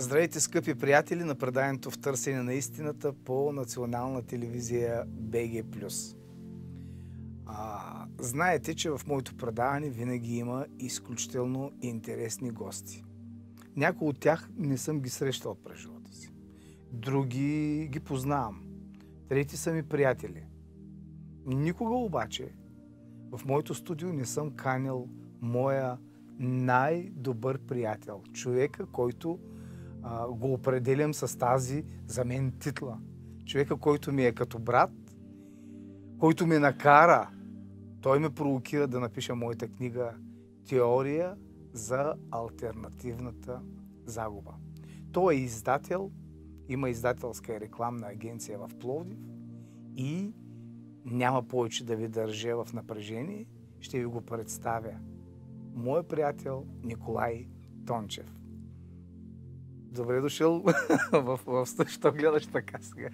Здравейте, скъпи приятели на преданието в търсене на истината по национална телевизия BG+. А, знаете, че в моето предаване винаги има изключително интересни гости. Някои от тях не съм ги срещал през живота си. Други ги познавам. Трети са ми приятели. Никога обаче в моето студио не съм канил моя най-добър приятел. Човека, който а, го определям с тази за мен титла. Човека, който ми е като брат, който ме накара, той ме провокира да напиша моята книга Теория за альтернативната загуба. Той е издател, има издателска и рекламна агенция в Пловдив и няма повече да ви държа в напрежение, ще ви го представя. Моя приятел Николай Тончев. Добре дошъл в, в, в що гледаш така сега.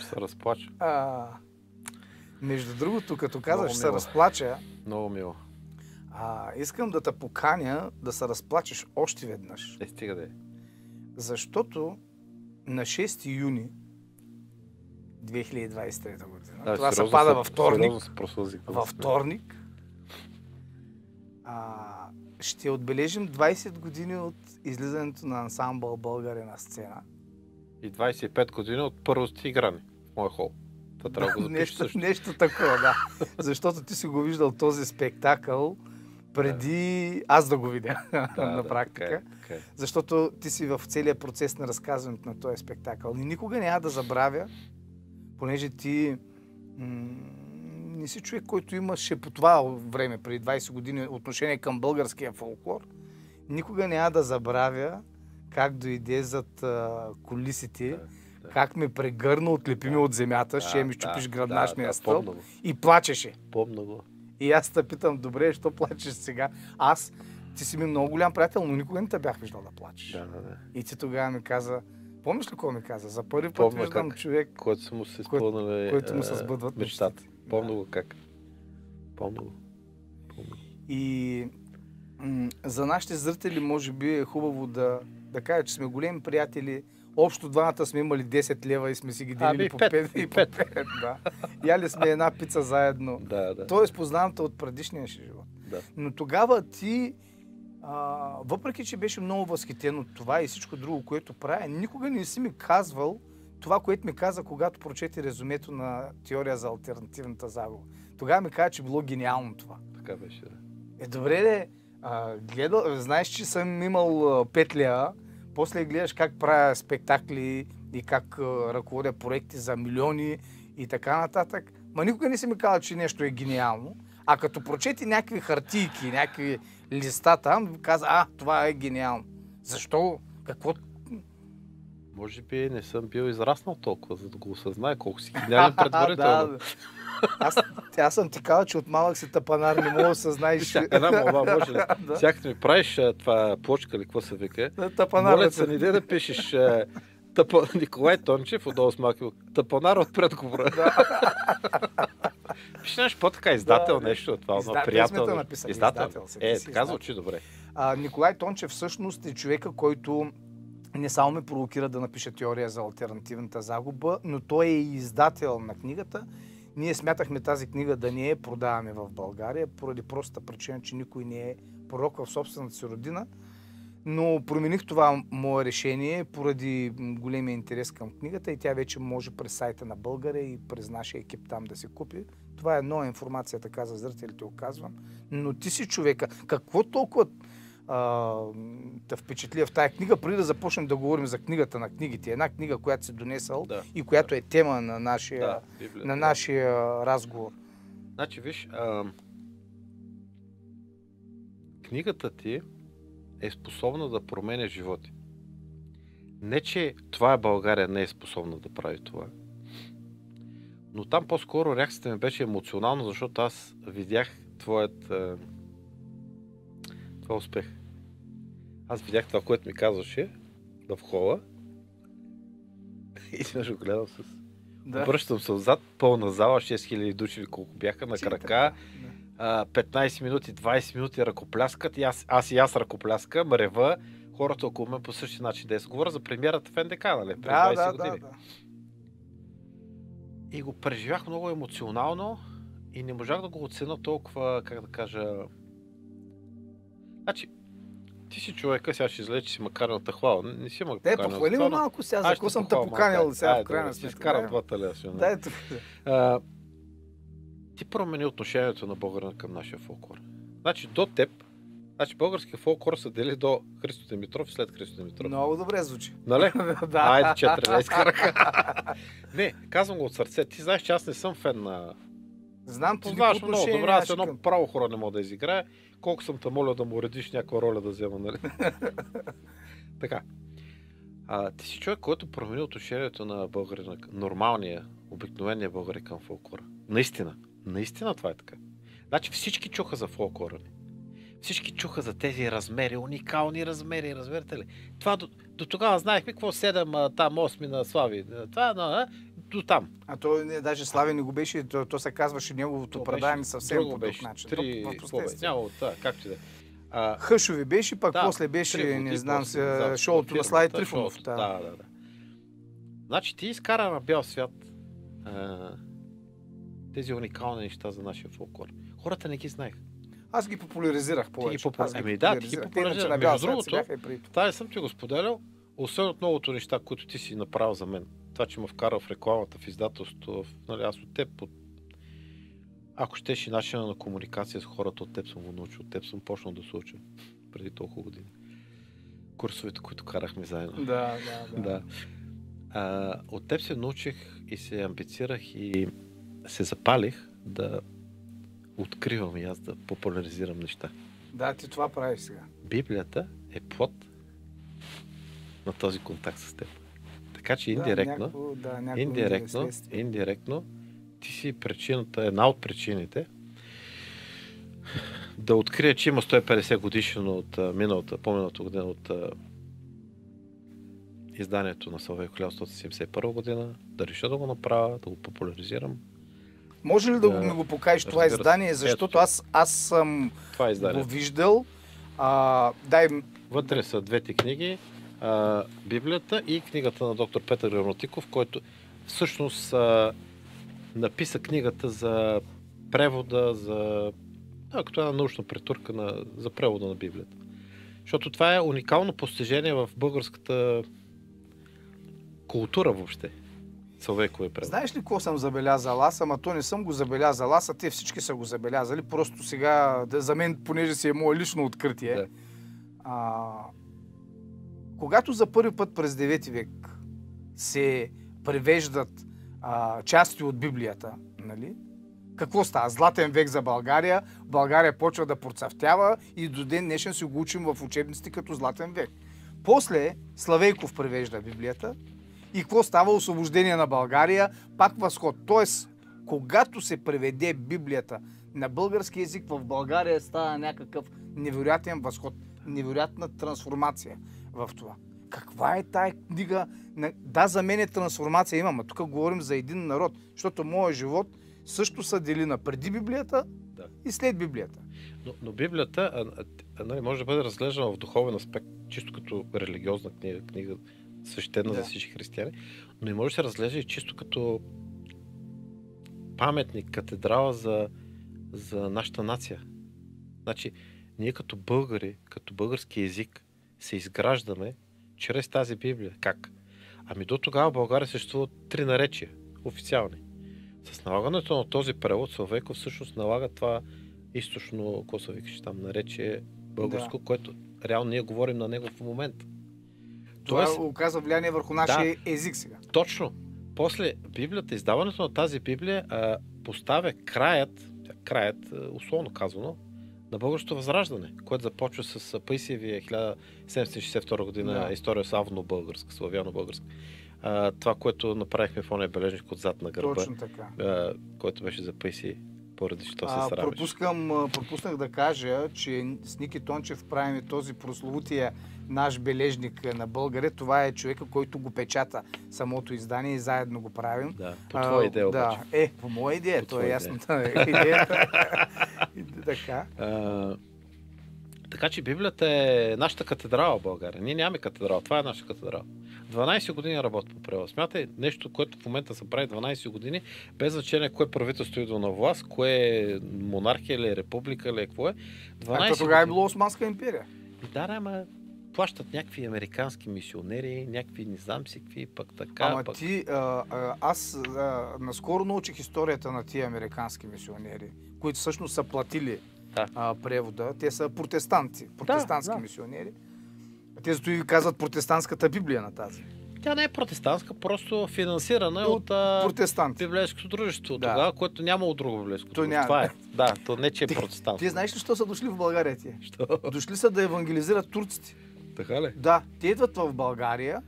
Ще се разплача. А, между другото, като казваш, ще се разплача, Много мило. а, искам да те поканя да се разплачеш още веднъж. Е, стига да е. Защото на 6 юни 2023 година, Да, това се пада във вторник, във вторник, а, ще отбележим 20 години от излизането на ансамбъл България на сцена. И 25 години от първото ти игране в моя хол. Това трябва да го запишеш нещо, също. нещо такова, да. Защото ти си го виждал този спектакъл преди аз да го видя на практика. Така е, така е. Защото ти си в целия процес на разказването на този спектакъл. И никога няма да забравя, понеже ти м- не си човек, който имаше по това време, преди 20 години, отношение към българския фолклор. Никога няма да забравя как дойде зад а, колисите, Да, да. как ме прегърна, отлепи ме от земята, Да, ще ми да, чупиш да, гръбначния да, стълб го. и плачеше. Помня го. И аз те питам, добре, що плачеш сега? Аз, ти си ми много голям приятел, но никога не те бях виждал да плачеш. Да, да, да. И ти тогава ми каза, помниш ли какво ми каза? За първи път Помня виждам как. човек, Който му се изпълнили който му се сбъдват мечтата. Помня го как. Помня го. Помня. И м- за нашите зрители може би е хубаво да, да кажа, че сме големи приятели. Общо двамата сме имали 10 лева и сме си ги делили Ами, по пет, 5. и по пет. 5 да. Яли сме една пица заедно. Да, да. Тоест познавам те от предишния си живот. да. Но тогава ти, а, въпреки че беше много възхитен от това и всичко друго, което правя, никога не си ми казвал това, което ми каза, когато прочети резюмето на теория за альтернативната загуба. Тогава ми каза, че било гениално това. Така беше, да. Е, добре, де, а, гледал, знаеш, че съм имал а, пет лева, после гледаш как правя спектакли и как а, ръководя проекти за милиони и така нататък. Ма никога не си ми казал, че нещо е гениално. А като прочети някакви хартийки, някакви листа там, каза, а, това е гениално. Защо? Какво? Може би не съм бил израснал толкова, за да го осъзнае колко си гениален предварително. да. Аз, аз съм ти казал, че от малък си тапанар, не мога да съзнаеш. Една молба може ли? Да. Всяка ми правиш това плочка или какво се вика. Тапанар. Моля се, не да пишеш а, тъпо... Николай Тончев, отдолу с малки. Тъпонар от предговора. Пиши нещо по-така, издател Да, нещо, това Издател едно приятел. написали, Издател. издател Е, така звучи добре. А, Николай Тончев всъщност е човека, който не само ме провокира да напиша теория за альтернативната загуба, но той е и издател на книгата. Ние смятахме тази книга да не я продаваме в България, поради простата причина, че никой не е пророк в собствената си родина. Но промених това мое решение поради големия интерес към книгата и тя вече може през сайта на България и през нашия екип там да се купи. Това е нова информация, така за зрителите оказвам. Но ти си човека. Какво толкова а, те впечатли в тая книга, преди да започнем да говорим за книгата на книгите. Една книга, която си донесъл Да. и която е тема на нашия, Да, на да. нашия разговор. Значи, виж, а, книгата ти е способна да променя животи. Не, че това е България не е способна да прави това. Но там по-скоро реакцията ми беше емоционална, защото аз видях твоят а, твой успех. Аз видях това, което ми казваше в хола и си го гледам с... Да. Връщам се отзад, пълна зала, 6000 души или колко бяха на крака. Да. А, 15 минути, 20 минути ръкопляскат и аз, аз и аз ръкопляскам, рева, хората около мен по същия начин действат. Говоря за премиерата в НДК, нали? Преди Да, 20 да, години. да, да. И го преживях много емоционално и не можах да го оценя толкова, как да кажа... Значи, ти си човека, сега ще излезе, че си макарната хвала. Не, си ме Те, поканил похвали ме малко сега, за какво съм те поканил сега в крайна добре, Ще сметка. изкарам лева. ще Да, ето. ти промени отношението на българина към нашия фолклор. Значи до теб, значи българския фолклор се дели до Христо Димитров и след Христо Димитров. Много добре звучи. Нали? да. Айде, четири леска ръка. не, казвам го от сърце. Ти знаеш, че аз не съм фен на... Знам по никакво ме много добре, аз едно към- право хора не мога да изиграе. Колко съм те моля да му уредиш някаква роля да взема, нали? така. А, ти си човек, който промени отношението на българина, нормалния, обикновения българин към фолклора. Наистина. Наистина това е така. Значи всички чуха за фолклора ни. Всички чуха за тези размери, уникални размери, разбирате ли? Това до, до тогава знаехме какво 7, а, там 8 на Слави. Това, а, а, до там. А то не, даже Слави не го беше, то, то се казваше неговото То предаване съвсем по друг начин. Три, последствие. Няма, да, както и да е. А, Хъшови беше, пък Да, после беше, три не знам после, се, да, шоуто на Слави Трифонов. Да. Да, да, да. Значи ти изкара на бял свят а, тези уникални неща за нашия фолклор. Хората не ги знаеха. Аз ги популяризирах повече. попу- Аз Ами да, ти ги популяризирах. Между другото, си бяха и преди това. Това не съм ти го споделял, освен от многото неща, които ти си направил за мен. Това, че ме вкара в рекламата, в издателството, в, нали, аз от теб, от... ако щеш и начина на комуникация с хората, от теб съм го научил, от теб съм почнал да се уча преди толкова години. Курсовете, които карахме заедно. Да, да, да. Да. А, от теб се научих и се амбицирах и се запалих да откривам и аз да популяризирам неща. Да, ти това правиш сега. Библията е плод на този контакт с теб. Така че Да, индиректно, някакво- да, някакво индиректно, индиректно, ти си причината, една от причините да открия, че има 150 годишно от миналата, по-миналата година от изданието на Славей 1971 година, да реша да го направя, да го популяризирам. Може ли да, Да. ми го покажеш това издание, защото аз, аз съм Това е го виждал. А, дай, Вътре са двете книги, а, Библията и книгата на доктор Петър Гранотиков, който всъщност а, написа книгата за превода, за а, като една научна претурка на, за превода на Библията. Защото това е уникално постижение в българската култура въобще. Славейкови превод. знаеш ли какво съм забелязал аз? Ама то не съм го забелязал аз, а те всички са го забелязали. Просто сега, да, за мен, понеже си е мое лично откритие, Да. а, когато за първи път през 9 век се превеждат а, части от Библията, нали? Какво става? Златен век за България. България почва да процъфтява и до ден днешен си го учим в учебниците като Златен век. После Славейков превежда Библията и какво става? Освобождение на България, пак възход. Тоест, когато се преведе Библията на български язик в България става някакъв невероятен възход, невероятна трансформация в това. Каква е тая книга? Да, за мен е трансформация има, но тук говорим за един народ, защото моят живот също се дели на преди Библията Да. и след Библията. Но, но Библията а, а, нали, може да бъде разглеждана в духовен аспект, чисто като религиозна книга, книга свещена Да. за всички християни, но и може да се разглежда и чисто като паметник, катедрала за, за нашата нация. Значи, ние като българи, като български език, се изграждаме чрез тази Библия. Как? Ами до тогава в България съществуват три наречия, официални. С налагането на този превод Славейков всъщност налага това източно, какво се викаш там, наречие българско, да. което реално ние говорим на него в момента. Това Тоест- оказва влияние върху нашия език сега. Точно. После Библията, издаването на тази Библия а, поставя краят, краят, условно казано, на българското възраждане, което започва с Паисиевия 1762 година Да. история славно-българска, славяно-българска. А, това, което направихме в ония бележник отзад на гърба, Точно така. а, който беше за Паисий, поради що се срамиш. пропускам, пропуснах да кажа, че с Ники Тончев правим този прословутия наш бележник на българе. Това е човека, който го печата самото издание и заедно го правим. Да, по твоя идея обаче. Да, е, по моя идея, По то е ясно. идеята. Така. А, Така че Библията е нашата катедрала в България. Ние нямаме катедрала. Това е нашата катедрала. 12 години работя по превод. Смятай нещо, което в момента се прави 12 години, без значение кое правителство идва на власт, кое е монархия или република или какво е. 12 а тогава е било Османска империя. И да, ама плащат някакви американски мисионери, някакви не знам си какви, пък така. Ама пък... ти, а, а, аз а, наскоро научих историята на тия американски мисионери, които всъщност са платили да. а, превода. Те са протестанти, протестантски да, да. мисионери. Те зато и казват протестантската Библия на тази. Тя не е протестантска, просто финансирана от, от протестанти. библейското дружество да. тогава, което няма от друго библейско то няма. Това е. Да, то не че е протестантско. Ти знаеш ли, що са дошли в България ти? Що? Дошли са да евангелизират турците. Така ли? Да, те идват в България,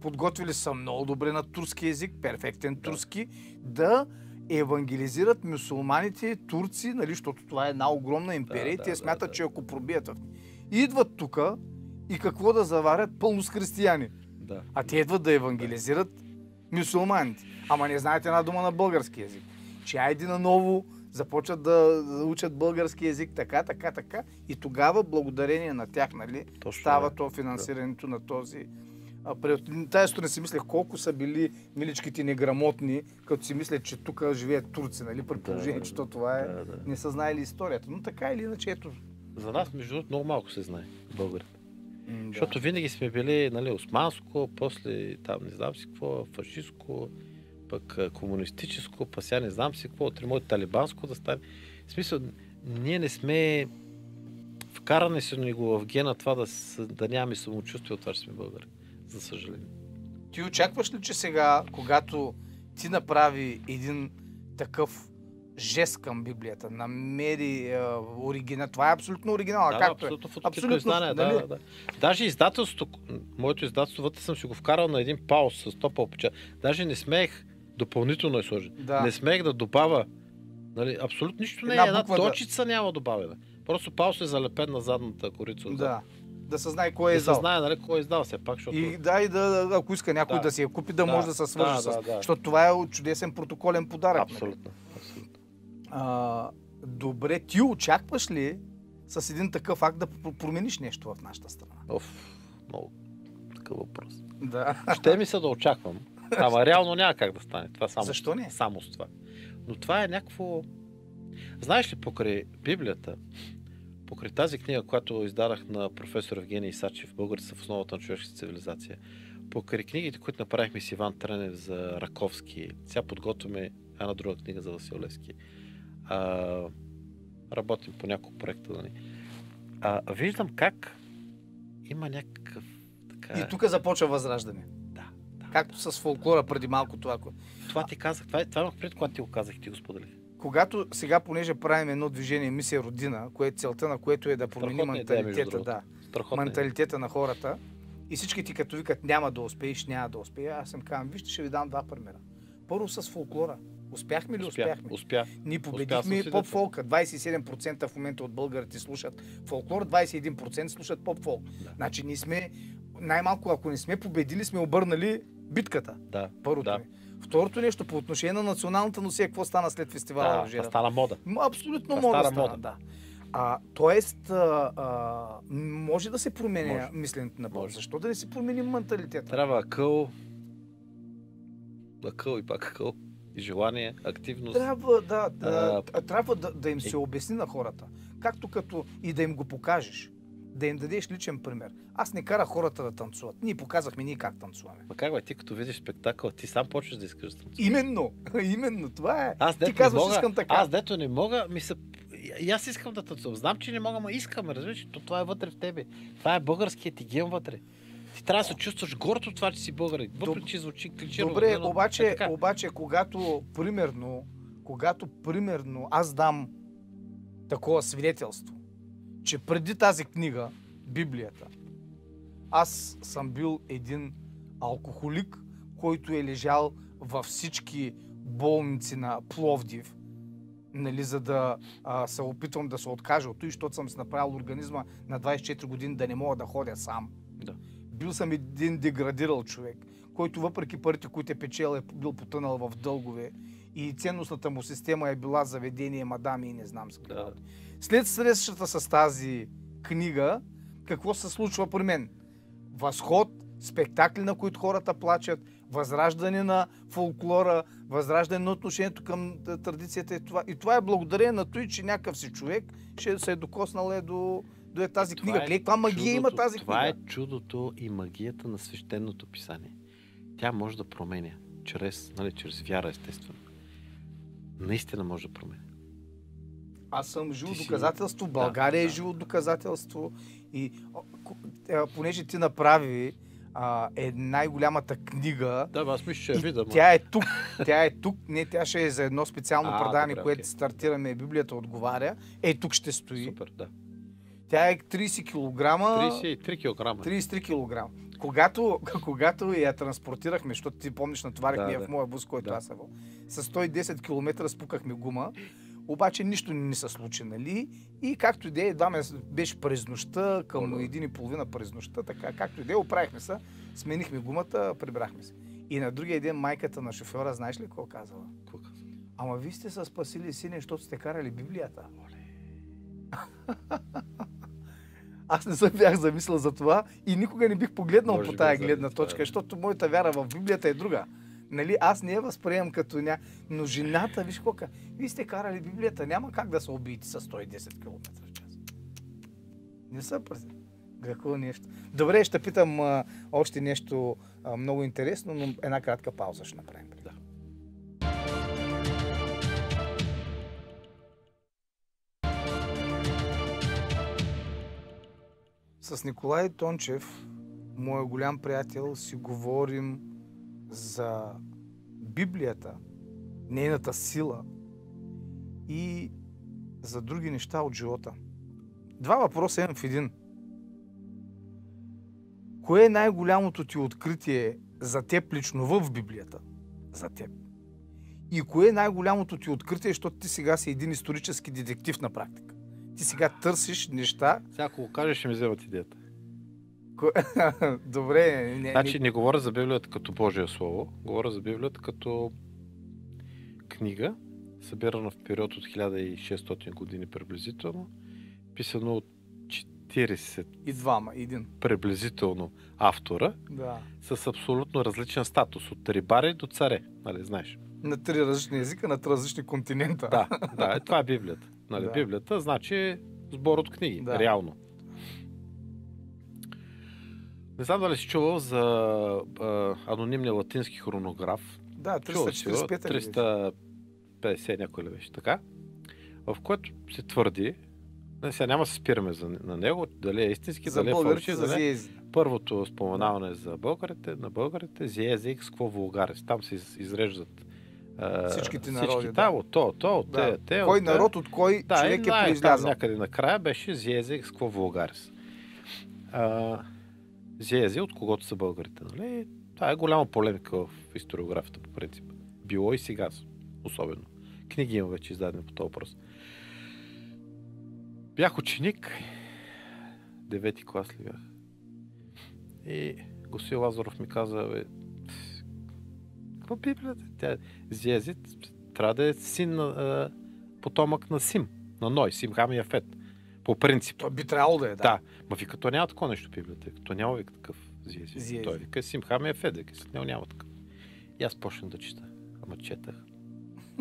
подготвили са много добре на турски язик, перфектен да. турски, да евангелизират мусулманите, турци, нали, защото това е една огромна империя да, и те да, смятат, да, че ако пробият в идват тук и какво да заварят пълно с християни. Да. А те идват да евангелизират мусулманите. Ама не знаете една дума на български язик. Че айди наново започват да, учат български язик, така, така, така. И тогава, благодарение на тях, нали, Точно става е. то финансирането да. на този Тая не си мислех колко са били миличките неграмотни, като си мислят, че тук живеят турци, нали? При положение, да, че то това е. Да, да. Не са знаели историята. Но така или иначе, ето. За нас, между другото, много малко се знае българите. да. Защото винаги сме били нали, османско, после там не знам си какво, фашистско, пък комунистическо, па сега не знам си какво, утре може талибанско да стане. В смисъл, ние не сме вкаране си ни го в гена това да, да нямаме самочувствие от това, че сме българи. За съжаление. Ти очакваш ли, че сега, когато ти направи един такъв жест към Библията, намери е, оригинал. Това е абсолютно оригинал. Да, както абсолютно, е? абсолютно издание, нали? да, да. Даже издателството, моето издателство, вътре съм си го вкарал на един паус с топъл печат. Даже не смеех допълнително е сложен. Да. Не смеех да добавя. Нали, абсолютно нищо не е. Една, една точица да... няма добавена. Просто паус е залепен на задната корица. Да. Да се знае кой е издал. Да се знае, нали, кой е издал все пак. Защото... И да, и да, ако иска някой да, да си я купи, да, да може да се свържи да, с... Да, да. Защото това е чудесен протоколен подарък. Нали? Абсолютно. Абсолютно. А, добре, ти очакваш ли с един такъв акт да промениш нещо в нашата страна? Оф, много такъв въпрос. Да. Ще ми се да очаквам. Ама реално няма как да стане. Това само, Защо не? Само с това. Но това е някакво... Знаеш ли, покрай Библията, покрай тази книга, която издадах на професор Евгений Исачев, Българите са в основата на човешката цивилизация, покрай книгите, които направихме с Иван Тренев за Раковски, сега подготвяме една друга книга за Васил Левски. А, работим по няколко проекта. Нали. А, виждам как има някакъв така... И тук започва възраждане. Както с фолклора преди малко това. Това ти казах. Това, е, това имах пред, когато ти го казах, ти го споделих когато сега, понеже правим едно движение мисия Родина, кое, целта на което е да промени менталитета, да, менталитета на хората, и всички ти като викат няма да успееш, няма да успея, аз съм казвам, вижте, ще ви дам два примера. Първо с фолклора. Успяхме ли? Успя, успяхме. Успя. Ние победихме поп-фолка. 27% в момента от българите слушат фолклор, 21% слушат поп-фолк. Да. Значи ние сме, най-малко ако не сме победили, сме обърнали битката. Да. Първото да. ми. Второто нещо, по отношение на националната носия, какво стана след фестивала? Да, стана мода. Абсолютно мода стана, мода. да. А, тоест, а, а, може да се променя може. мисленето на Бог. Защо да не се промени менталитета? Трябва акъл, акъл и пак акъл. И желание, активност. Трябва да, да, а, трябва да, да им се обясни на хората. Както като и да им го покажеш да им дадеш личен пример. Аз не карах хората да танцуват. Ние показахме ние как танцуваме. Ма как бе, ти като видиш спектакъл, ти сам почваш да искаш да танцуваш. Именно, именно, това е. Аз ти казваш, мога, искам така. Аз дето не мога, ми се... И аз искам да танцувам. Знам, че не мога, но искам, разбираш, то това е вътре в тебе. Това е българският ти ген вътре. Ти трябва да се чувстваш горд от това, че си българин. Въпреки, че звучи кличено. Добре, но, обаче, е обаче, когато, примерно, когато, примерно, аз дам такова свидетелство, че преди тази книга, Библията, аз съм бил един алкохолик, който е лежал във всички болници на Пловдив, нали, за да а, се опитвам да се откажа от това, защото съм си направил организма на 24 години да не мога да ходя сам. Да. Бил съм един деградирал човек, който въпреки парите, които е печел, е бил потънал в дългове и ценностната му система е била заведение, мадами и не знам с да. След срещата с тази книга, какво се случва при мен? Възход, спектакли, на които хората плачат, възраждане на фолклора, възраждане на отношението към традицията и това. И това е благодарение на той, че някакъв си човек ще се е докоснал е до, до е тази книга. Това е каква магия има тази това книга? Това е чудото и магията на свещеното писание. Тя може да променя чрез, нали, чрез вяра, естествено. Наистина може да променя. Аз съм живо ти доказателство, си... България да, е да. живо доказателство и понеже ти направи а, е най-голямата книга. Да, аз мисля, че видя. Тя е тук. Тя е тук. Не, тя ще е за едно специално а, добре, което okay. стартираме. Библията отговаря. Е, тук ще стои. Супер, да. Тя е 30 кг. 33 кг. 33 кг. Когато, когато я транспортирахме, защото ти помниш, натоварихме да, я да. в моя бус, който да. аз съм с 110 км спукахме гума обаче нищо не се случи, нали? И както и да е, едва ме беше през нощта, към един и половина през нощта, така, както и да е, оправихме се, сменихме гумата, прибрахме се. И на другия ден майката на шофьора, знаеш ли какво казала? Какво казала? Ама вие сте се спасили сине, защото сте карали Библията. Аз не съм бях замислил за това и никога не бих погледнал Може по тая гледна точка, защото моята вяра в Библията е друга. Нали, аз не я възприемам като ня... Но жената, виж колко. Вие сте карали Библията, няма как да се убиете с 110 км в час. Не са през... Какво нещо. Добре, ще питам а, още нещо а, много интересно, но една кратка пауза ще направим. Да. С Николай Тончев, моят голям приятел, си говорим за Библията, нейната сила и за други неща от живота. Два въпроса имам в един. Кое е най-голямото ти откритие за теб лично в Библията? За теб. И кое е най-голямото ти откритие, защото ти сега си един исторически детектив на практика? Ти сега търсиш неща. Сега, ако го кажеш, ще ми вземат идеята. Добре. Не, значи не... говоря за Библията като Божие Слово, говоря за Библията като книга, събирана в период от 1600 години приблизително, писано от 40 и двама, един. приблизително автора, да. с абсолютно различен статус, от рибари до царе, нали, знаеш. На три различни езика, на три различни континента. Да, да, това е Библията. Нали, да. Библията значи сбор от книги, да. реално. Не знам дали си чувал за а, анонимния латински хронограф. Да, 345 350 някой ли беше така, в което се твърди, не, сега няма да се спираме за, на него, дали е истински, за дали е фалшив. Дали... Първото споменаване да. за българите, на българите, зиезе какво вулгарес. Там се изреждат всичките народи. Всички, да, от то, то, от да. те, те, Кой от народ, от кой да, човек е произлязал. някъде накрая беше зиезе какво вулгарес. Зиезе, от когото са българите. Нали? Това е голяма полемика в историографията по принцип. Било и сега, особено. Книги има вече издадени по този въпрос. Бях ученик, девети клас ли бях. И господин Лазаров ми каза, бе, какво Библията? Тя Зиезит трябва да е син на, потомък на Сим, на Ной, Сим Хам и Афет. По принцип. То би трябвало да е, да. Да. Ма вика, то няма такова нещо в Библията. Като няма вика такъв Зиезит. Зиезит. Той вика, Сим Хам и Афет, вика, след него няма такъв. И аз почнах да чета. Ама четах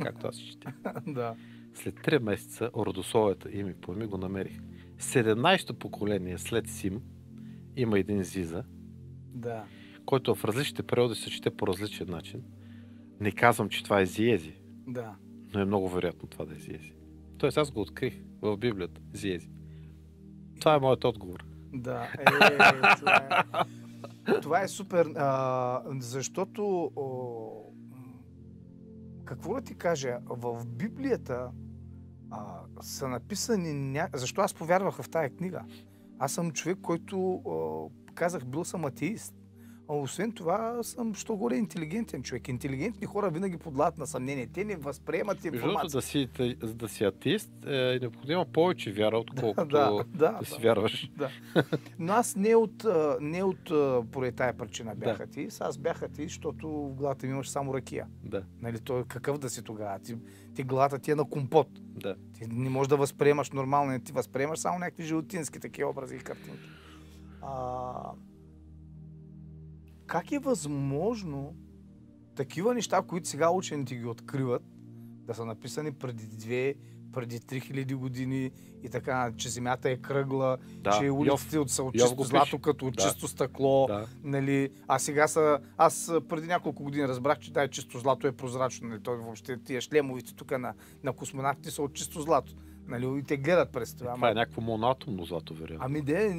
както аз четя. да. След 3 месеца родословията и поеми го намерих. 17-то поколение след Сим има един Зиза, да. който в различните периоди се чете по различен начин. Не казвам, че това е Зиези. Да. Но е много вероятно това да е Зиези. Тоест аз го открих в Библията. Зиези. Това е моят отговор. Да. Е, това, е, това е супер, а, защото о, какво да ти кажа, в Библията а, са написани... Ня... Защо аз повярвах в тая книга? Аз съм човек, който а, казах, бил съм атеист. А освен това съм, що горе, интелигентен човек. Интелигентни хора винаги подлагат на съмнение. Те не възприемат информация. да си, да, да си атеист е необходима повече вяра, отколкото да, да, да си да. вярваш. Да. Но аз не от, не от поради тая причина бях Да. атеист. Аз бях атеист, защото в главата ми имаше само ракия. Да, Нали, той какъв да си тогава? Ти, ти главата ти е на компот. да. Ти не можеш да възприемаш нормално, не ти възприемаш само някакви животински такива образи и картинки. А, как е възможно такива неща, които сега учените ги откриват, да са написани преди две, преди 3000 години и така, че Земята е кръгла, Да, че Йов. улиците от са от Йов чисто злато, като от Да. чисто стъкло. Да. Нали, а сега са... Аз преди няколко години разбрах, че дай чисто злато е прозрачно. Нали, той въобще тия шлемовите тук на, на космонавтите са от чисто злато. Нали, и те гледат през това. Това е Ама- някакво моноатомно злато, вероятно. Ами де,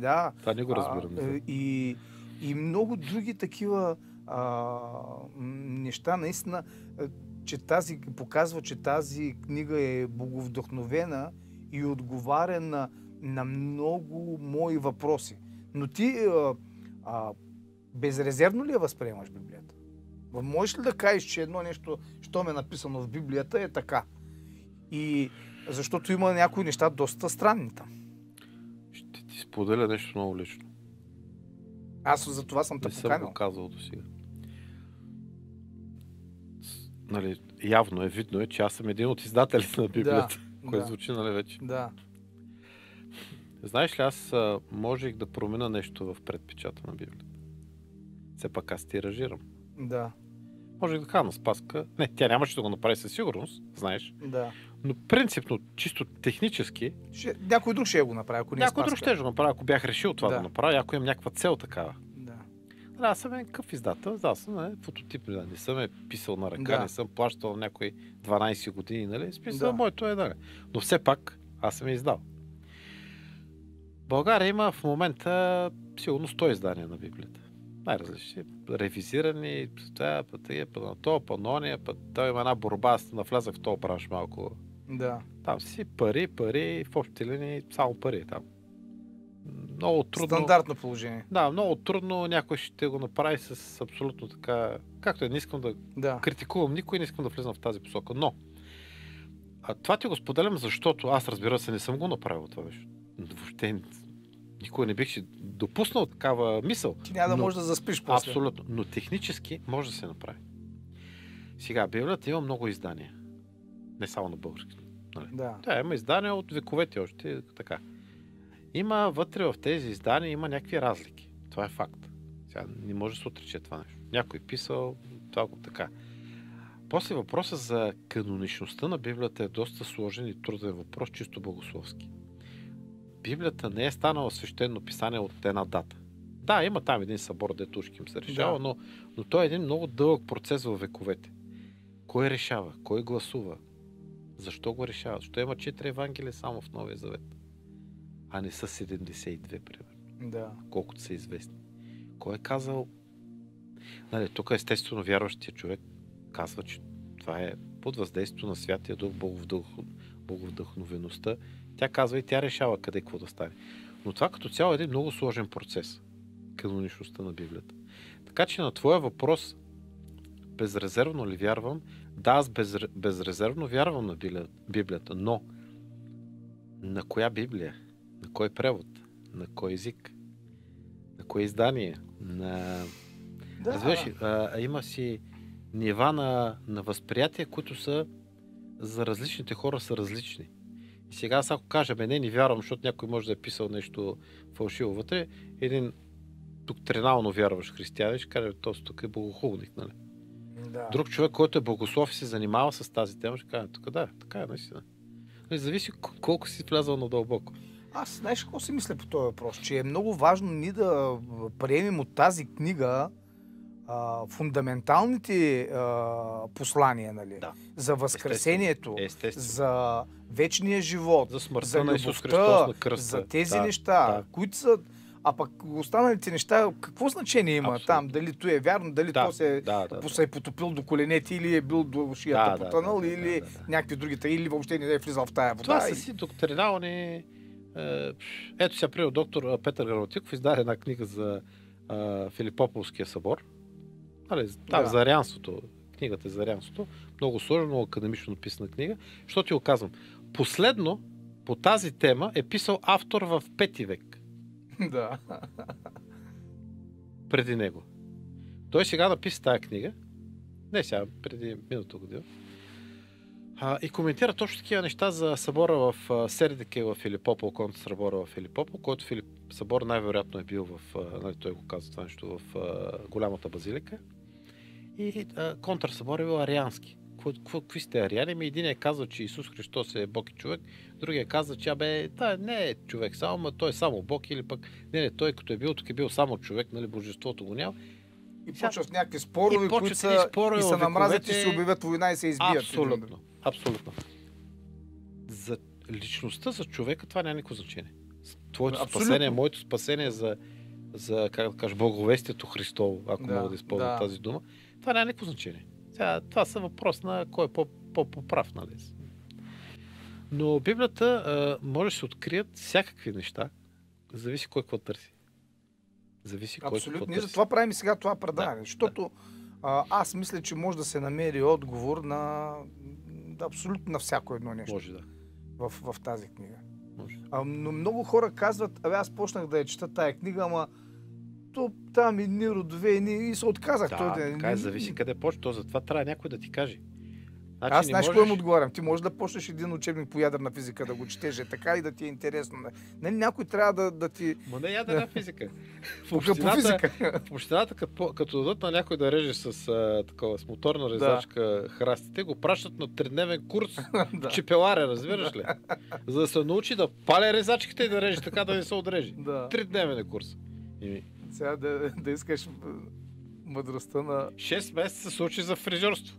да. Това не го разбирам. А, е, и, и много други такива а, неща, наистина, че тази, показва, че тази книга е боговдъхновена и отговаря на, на много мои въпроси. Но ти а, а, безрезервно ли я възприемаш Библията? Можеш ли да кажеш, че едно нещо, що ме е написано в Библията, е така? И защото има някои неща доста странни там. Ще ти споделя нещо много лично. Аз за това съм те Не съм поканил. го казал до сега. Нали, явно е, видно е, че аз съм един от издателите на Библията, което да. звучи, нали, вече. Да. Знаеш ли, аз а, можех да променя нещо в предпечата на Библията. Все пак аз тиражирам. Да, Можех да на Спаска. Не, тя нямаше да го направи със сигурност, знаеш. да. Но принципно, чисто технически, Ще, някой друг ще го направи, ако не е някой друг Спаска. ще го направи, ако бях решил това да, Да. направя, ако имам някаква цел такава. Да. Да, аз съм един къв издател, да, съм нали, фототип, да, не съм е писал на ръка, Да. не съм плащал някои 12 години, нали? Смисъл, Да. моето е, да. Но все пак, аз съм я издал. България има в момента сигурно 100 издания на Библията. Най-различни. Ревизирани, това, па тия, па на то, па на ония, па той има една борба, аз навлязах в този бранш малко. Да. Там си пари, пари, в общи линии само пари там. Много трудно. Стандартно положение. Да, много трудно някой ще го направи с абсолютно така... Както е, не искам да Да. критикувам никой, не искам да влизам в тази посока. Но, а, това ти го споделям, защото аз разбира се не съм го направил това нещо. Въобще никой не бих си допуснал такава мисъл. Ти няма да можеш да заспиш после. Абсолютно. Но технически може да се направи. Сега, Библията има много издания. Не само на български. Нали? Да. Да, има издания от вековете още. Така. Има вътре в тези издания има някакви разлики. Това е факт. Сега не може да се отрече това нещо. Някой писал това го така. После въпроса за каноничността на Библията е доста сложен и труден въпрос, чисто богословски. Библията не е станала свещено писание от една дата. Да, има там един събор, дето ушки им се решава, Да. но, но той е един много дълъг процес във вековете. Кой решава? Кой гласува? Защо го решава? Защо има 4 евангелия само в Новия Завет? А не са 72, примерно, Да. колкото са известни. Кой е казал? Нали, тук естествено вярващия човек казва, че това е под въздействието на Святия Дух, Боговдъх- Боговдъхновеността. Тя казва и тя решава къде какво да стане. Но това като цяло е един много сложен процес. Каноничността на Библията. Така че на твоя въпрос, безрезервно ли вярвам? Да, аз безре- безрезервно вярвам на Библия- Библията, но на коя Библия? На кой превод? На кой език? На кое издание? На... Да. Разбираш, а има си нива на, на възприятия, които са за различните хора са различни. И сега аз ако кажа, бе, не, не вярвам, защото някой може да е писал нещо фалшиво вътре, един доктринално вярващ християнин ще каже, този тук е богохулник, нали? да. Друг човек, който е богослов и се занимава с тази тема, ще каже, тук да, така е наистина. Нали, Зависи колко си влязал надълбоко. Аз знаеш какво си мисля по този въпрос? Че е много важно ние да приемем от тази книга а, фундаменталните а, послания, нали? Да. За възкресението, Естествено. за вечния живот, За смъртта за на Исус любовта, Христос на кръста. за тези да, неща, да. които са... А пък останалите неща, какво значение има Абсолютно. там? Дали то е вярно, дали Да, то се, да, да, да, се е потопил до коленете или е бил до шията Да, потънал да, да, или да, да, да. някакви другите, или въобще не е влизал в тая вода. Това са си доктринални... е, Ето сега, приел доктор а, Петър Граматиков издаде една книга за Филипополския събор. Нали, там Да. за арианството. Книгата е за арианството. Много сложно, много академично написана книга. Що ти го казвам? Последно по тази тема е писал автор в 5 век да. преди него. Той сега написа тази книга. Не сега, преди миналата година. А, и коментира точно такива неща за събора в Сердике в Филипопол, конtra събора в Филипопол, който Филип, събор най-вероятно е бил в, нали, той го каза това нещо, в а, голямата базилика. И а, контрсъбор е бил ариански. Какви сте ариани? Ми един е казал, че Исус Христос е Бог и човек, другия каза, че абе, та не е човек само, но той е само Бог или пък не, не, той като е бил, тук е бил само човек, нали, божеството го няма. И почват някакви спорове, които са, спорове и се във намразят и си обявят война и се избият. Абсолютно. Абсолютно. За личността, за човека, това няма никакво значение. Твоето Абсолютно. спасение, моето спасение за, за как да кажа, благовестието Христово, ако Да, мога да използвам да. тази дума, това няма никакво значение. Сега, това са въпрос на кой е по- по-поправ, нали? Но Библията а, може да се открият всякакви неща. Зависи кой какво търси. Зависи кой Абсолютно. Ние търси. за това правим и сега това предаване. защото а, аз мисля, че може да се намери отговор на да, абсолютно на всяко едно нещо Може да. в, в тази книга. Може. А, но много хора казват, абе аз почнах да я чета тая книга, ама то там едни родове едни, и се отказах. Да, Той така е, зависи къде почне. То затова трябва някой да ти каже. Значи Аз не знаеш можеш- кое им отговарям? Ти можеш да почнеш един учебник по ядрена физика да го четеш, е така и да ти е интересно. Нали, някой трябва да, да ти... Ма не ядрена физика. В По, по общината, физика. в общината като, като дадат на някой да реже с, а, такова, с моторна резачка храстите, го пращат на тридневен курс да. чепеларя, разбираш ли? За да се научи да паля резачките и да реже така да не се отрежи. да. Тридневен е курс. И Сега да, да искаш мъдростта на... 6 месеца се учи за фризьорство.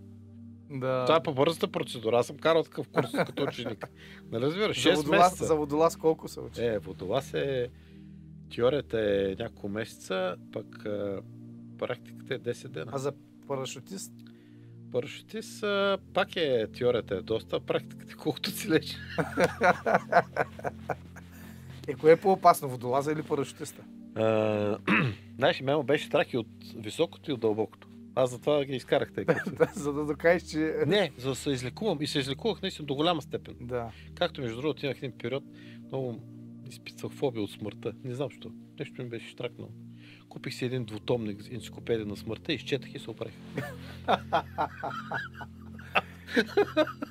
Да. Това е по-бързата процедура. Аз съм карал такъв курс като ученик. Нали разбираш? за, 6 водолаз, месеца. за водолаз колко се учи? Е, водолаз е... Теорията е няколко месеца, пък а, практиката е 10 дена. А за парашутист? Парашутист а, пак е... Теорията е доста, а практиката е колкото си лечи. Е, кое е по-опасно, водолаза или парашутиста? Знаеш, мен ме беше страх и от високото и от дълбокото. Аз затова ги изкарах тъй като... Да, за да докажеш, че... Не, за да се излекувам. И се излекувах наистина до голяма степен. Да. Както между другото имах един период, много изпитвах фобия от смъртта. Не знам защо. Нещо ми беше штракнало. Купих си един двутомник енциклопедия на смъртта, изчетах и се оправих.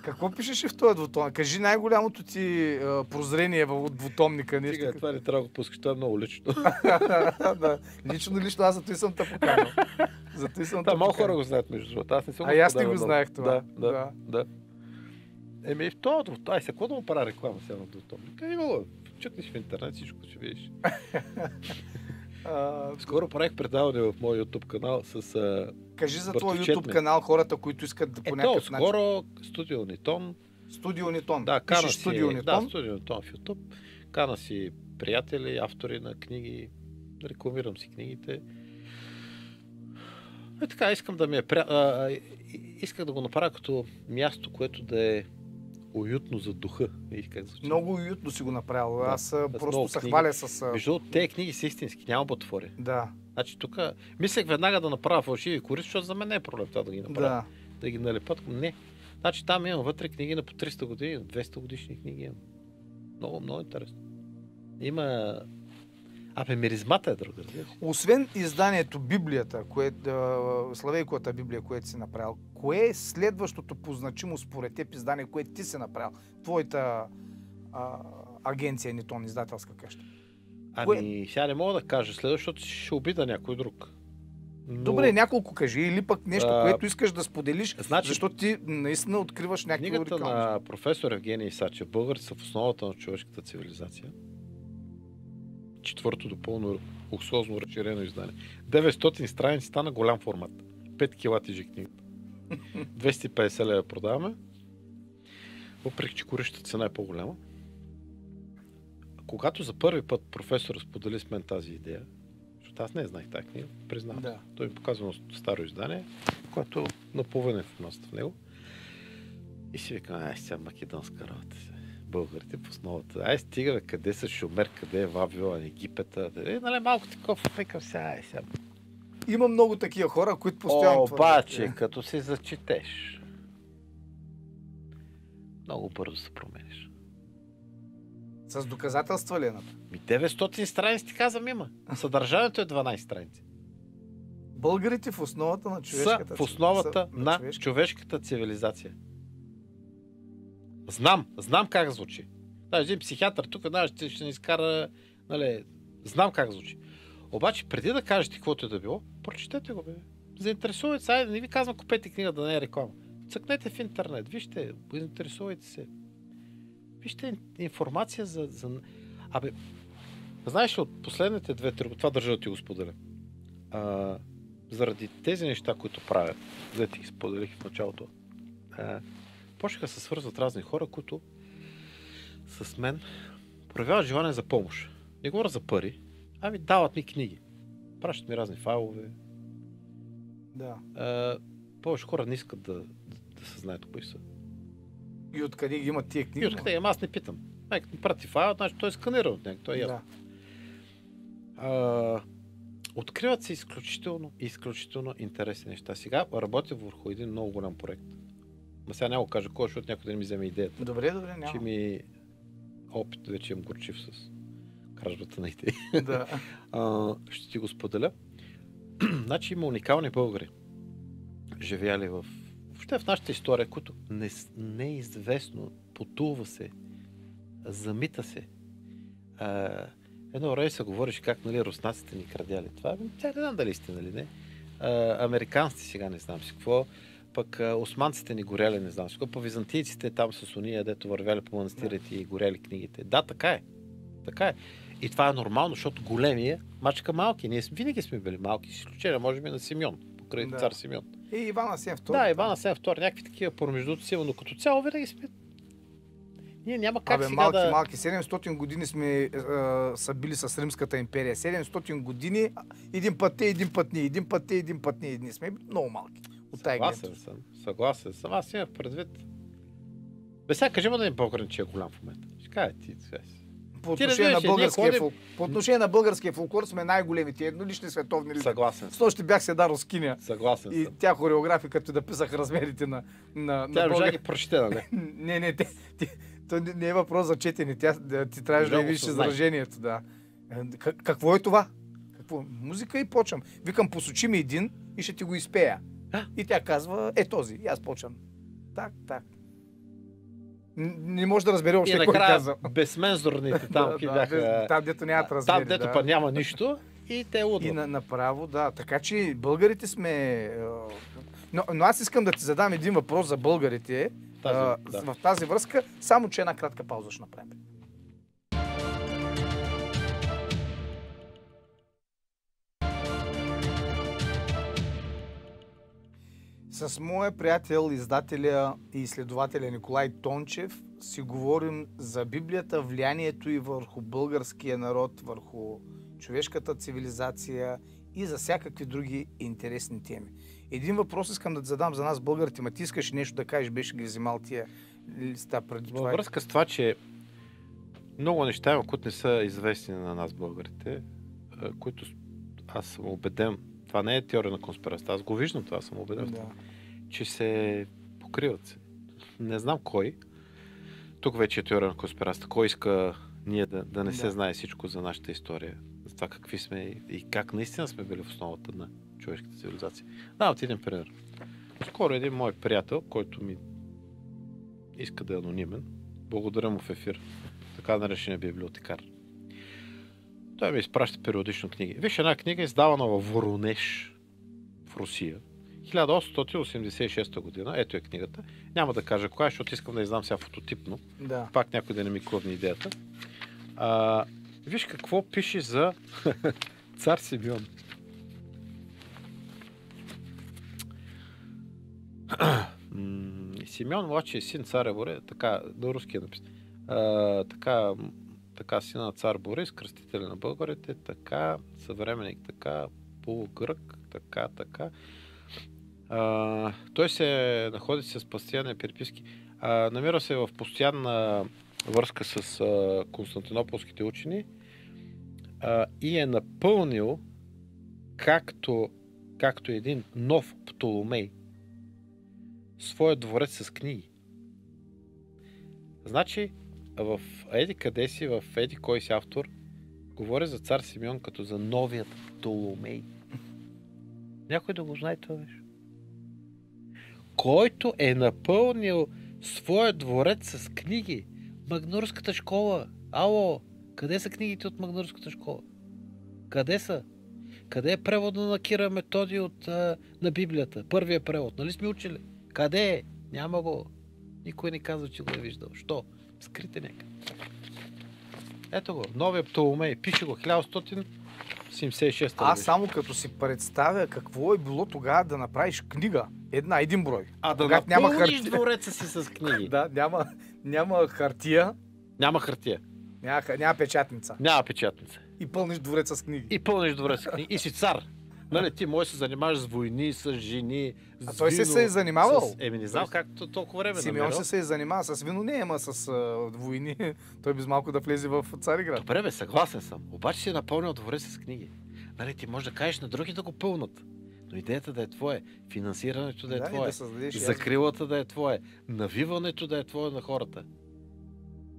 Какво пишеш в този двутомник? Кажи най-голямото ти а, прозрение в двутомника. Нещо. Стига, това не трябва да го пускаш, това е много лично. да. Лично, лично, аз зато и съм те поканил. Зато и съм Да, малко хора го знаят между другото. Аз не съм А аз не го знаех това. Да, да, Да. Еми, в този двутомник. Ай, сега какво да му правя реклама сега на двутомника? Имало. Чукнеш в интернет, всичко ще видиш. А, Скоро правих предаване в моя YouTube канал с... А... кажи за твой YouTube канал хората, които искат да по Ето, някакъв начин. скоро Студио Нитон. Студио Нитон. Да, кана си, Студио да, Нитон. Студио Нитон в YouTube. Кана си приятели, автори на книги. Рекламирам си книгите. Е така, искам да ми е пря... а, исках да го направя като място, което да е уютно за духа. Видиш как звучи. Много уютно си го направил. Да. Аз а, С просто се хваля с... Между тези книги са истински, няма ботвори. Да, Значи тук мислех веднага да направя фалшиви корист, защото за мен не е проблем това да ги направя. да. да ги налепат. Не. Значи там имам вътре книги на по 300 години, на 200 годишни книги имам. Много, много интересно. Има... Абе, миризмата е друга? Освен изданието Библията, кое, а, Славейковата Библия, което си направил, кое е следващото по значимост според теб издание, което ти си направил? Твоята а, агенция Нитон, издателска къща. Ами, сега не мога да кажа следващото, защото ще обида някой друг. Но... Добре, няколко кажи или пък нещо, А, което искаш да споделиш, значи- защото ти наистина откриваш някакви Книгата на професор Евгений Исачев, Българите са в основата на човешката цивилизация. Четвърто допълно луксозно разширено издание. 900 страници стана голям формат. 5 кила тежи книгата. 250 лева продаваме. Въпреки, че корищата цена е по-голяма. Когато за първи път професор сподели с мен тази идея, защото аз не знаех тази книга, признавам. Да. Той ми показва старо издание, което наполовина е информацията в него. И си викам, ай, сега македонска работа. се. българите в основата. Ай, стига, бе, къде са Шумер, къде е Вавила, Египета. Е, нали, малко такова, викам сега, ай, сега. Има много такива хора, които постоянно твърдят, обаче, е. като се зачетеш, много бързо се промениш. С доказателства ли е на? Ми 900 страници ти казвам има. Съдържанието е 12 страници. Българите в основата на Са човешката в основата са на човешка- човешката цивилизация. Знам, знам как звучи. Да, един психиатър тук, да, ще, ще ни изкара, нали, знам как звучи. Обаче, преди да кажете каквото е да било, прочетете го, бе. Заинтересувайте се, не ви казвам, купете книга да не е реклама. Цъкнете в интернет, вижте, интересувайте се. Вижте ин- информация за, за... Абе, знаеш ли, от последните две-три, това държа да ти го споделя. А, заради тези неща, които правя, да ти ги споделих в началото, а, почнаха се свързват разни хора, които с мен проявяват желание за помощ. Не говоря за пари, ами дават ми книги. Пращат ми разни файлове. Да. А, повече хора не искат да, да, да се знаят кои са. И откъде ги имат тия книги? И откъде? Ама аз не питам. Нека ми прати файл, значи той е сканиран от него, той е ясно. Да. А, откриват се изключително, изключително интересни неща. Сега работя върху един много голям проект. Ма сега няма го кажа кой, защото някой да не ми вземе идеята. Добре, добре, Че няма. ми опит вече имам горчив с кражбата на идеи. да. А, ще ти го споделя. значи има уникални българи, живяли в въобще в нашата история, които не, не е известно, потулва се, замита се. А, едно време се говориш как нали, руснаците ни крадяли това. Ами, Тя не знам дали истина или не. А, американците сега не знам си какво. Пък а, османците ни горяли, не знам си какво. Па византийците там с уния, дето вървяли по манастирите и горяли книгите. Да, така е. Така е. И това е нормално, защото големия мачка малки. Ние винаги сме били малки, с изключение, може би, на Симеон, покрай Да. цар Симеон. И Иван Асен II. Да, Ивана Сен втори, някакви такива помежду си, но като цяло винаги сме. Ние няма как Абе, сега малки, да... малки. 700 години сме а, са били с Римската империя. 700 години, един път те, един път ние, един път те, един път ние. Ние сме много малки. От Съгласен съм, съгласен съм. Аз имах предвид. Бе, сега кажи му да ни българин, че е голям в момента. Ще кажа ти, сега си. По отношение, на българския ходим- по отношение на българския фолклор сме най-големите, еднолични световни лидери. Съгласен. С ще бях седа Роскиня. Съгласен И съм. тя хореографи, като да писах размерите на, на, Тя на да българ... ги прочете, нали? Не, не, те, ти, то не, не е въпрос за четене. Тя, ти трябваше да видиш изражението. Да. Е, Как, какво е това? Какво? Музика и почвам. Викам, посочи ми един и ще ти го изпея. А? И тя казва, е този. И аз почвам. Так, так. Не може да разбере И още кой накрая каза. безмензурните там, Да, бяха... там, дето нямат размери. Там, дето да. па няма нищо и те И лудват. на, направо, да. Така че българите сме... е, Но, но аз искам да ти задам един въпрос за българите. Тази, а, да. В тази връзка, само че една кратка пауза ще направим. С моя приятел, издателя и изследователя Николай Тончев си говорим за Библията, влиянието и върху българския народ, върху човешката цивилизация и за всякакви други интересни теми. Един въпрос искам да ти задам за нас, българите. Ма ти искаш нещо да кажеш, беше ги взимал тия листа преди Във това. връзка с това, че много неща които не са известни на нас, българите, които аз съм убеден, това не е теория на конспирацията, аз го виждам това, съм убеден Да. че се покриват се. Не знам кой. Тук вече е теория на конспирацията. Кой иска ние да, да не се Да. знае всичко за нашата история, за това какви сме и- как наистина сме били в основата на човешката цивилизация. Да, ти един пример. Скоро един мой приятел, който ми иска да е анонимен, благодаря му в ефир, така наречения библиотекар. Той ми изпраща периодично книги. Виж една книга, издавана във Воронеж, в Русия, 1886 година. Ето е книгата. Няма да кажа коя, е, защото искам да я знам сега фототипно. Да. Пак някой да не ми клъвне идеята. А, виж какво пише за цар Симеон. Симеон, младши син царя Боре, така, на руски е написан. Така, така сина на цар Борис, кръстителя на българите, така, съвременник, така, полугрък, така, така. А, той се находи с постоянни переписки. А, намира се в постоянна връзка с а, константинополските учени а, и е напълнил както, както един нов Птоломей своя дворец с книги. Значи, в Еди къде си, в Еди кой си автор, говори за цар Симеон като за новият Птоломей. Някой да го знае това нещо. Който е напълнил своя дворец с книги. Магнурската школа. Ало, къде са книгите от Магнурската школа? Къде са? Къде е превода на Кира Методи от, а, на Библията? Първия превод. Нали сме учили? Къде е? Няма го. Никой не казва, че го е виждал. Що? Скрите някъде. Ето го. Новия Птоломей. Пише го 1176 Аз само като си представя какво е било тогава да направиш книга. Една, един брой. А да когато няма хартия. двореца си с книги. Да, няма, няма хартия, Няма хартия. няма, няма печатница. Няма печатница. И пълниш дворец с книги. И пълниш добре с книги. И си цар. Нали, ти можеш да се занимаваш с войни, с жени, с А той вино, се е занимавал. С... Еми, не знам как то- толкова време Симеон ще се е занимава с вино, не, ама с а, войни. Той без малко да влезе в Цариград. Добре, бе, съгласен съм. Обаче си е напълнил двореца с книги. Нали, ти можеш да кажеш на други да го пълнат. Но идеята да е твое, финансирането да е Да, твое, да създадеш закрилата да е твое, навиването да е твое на хората.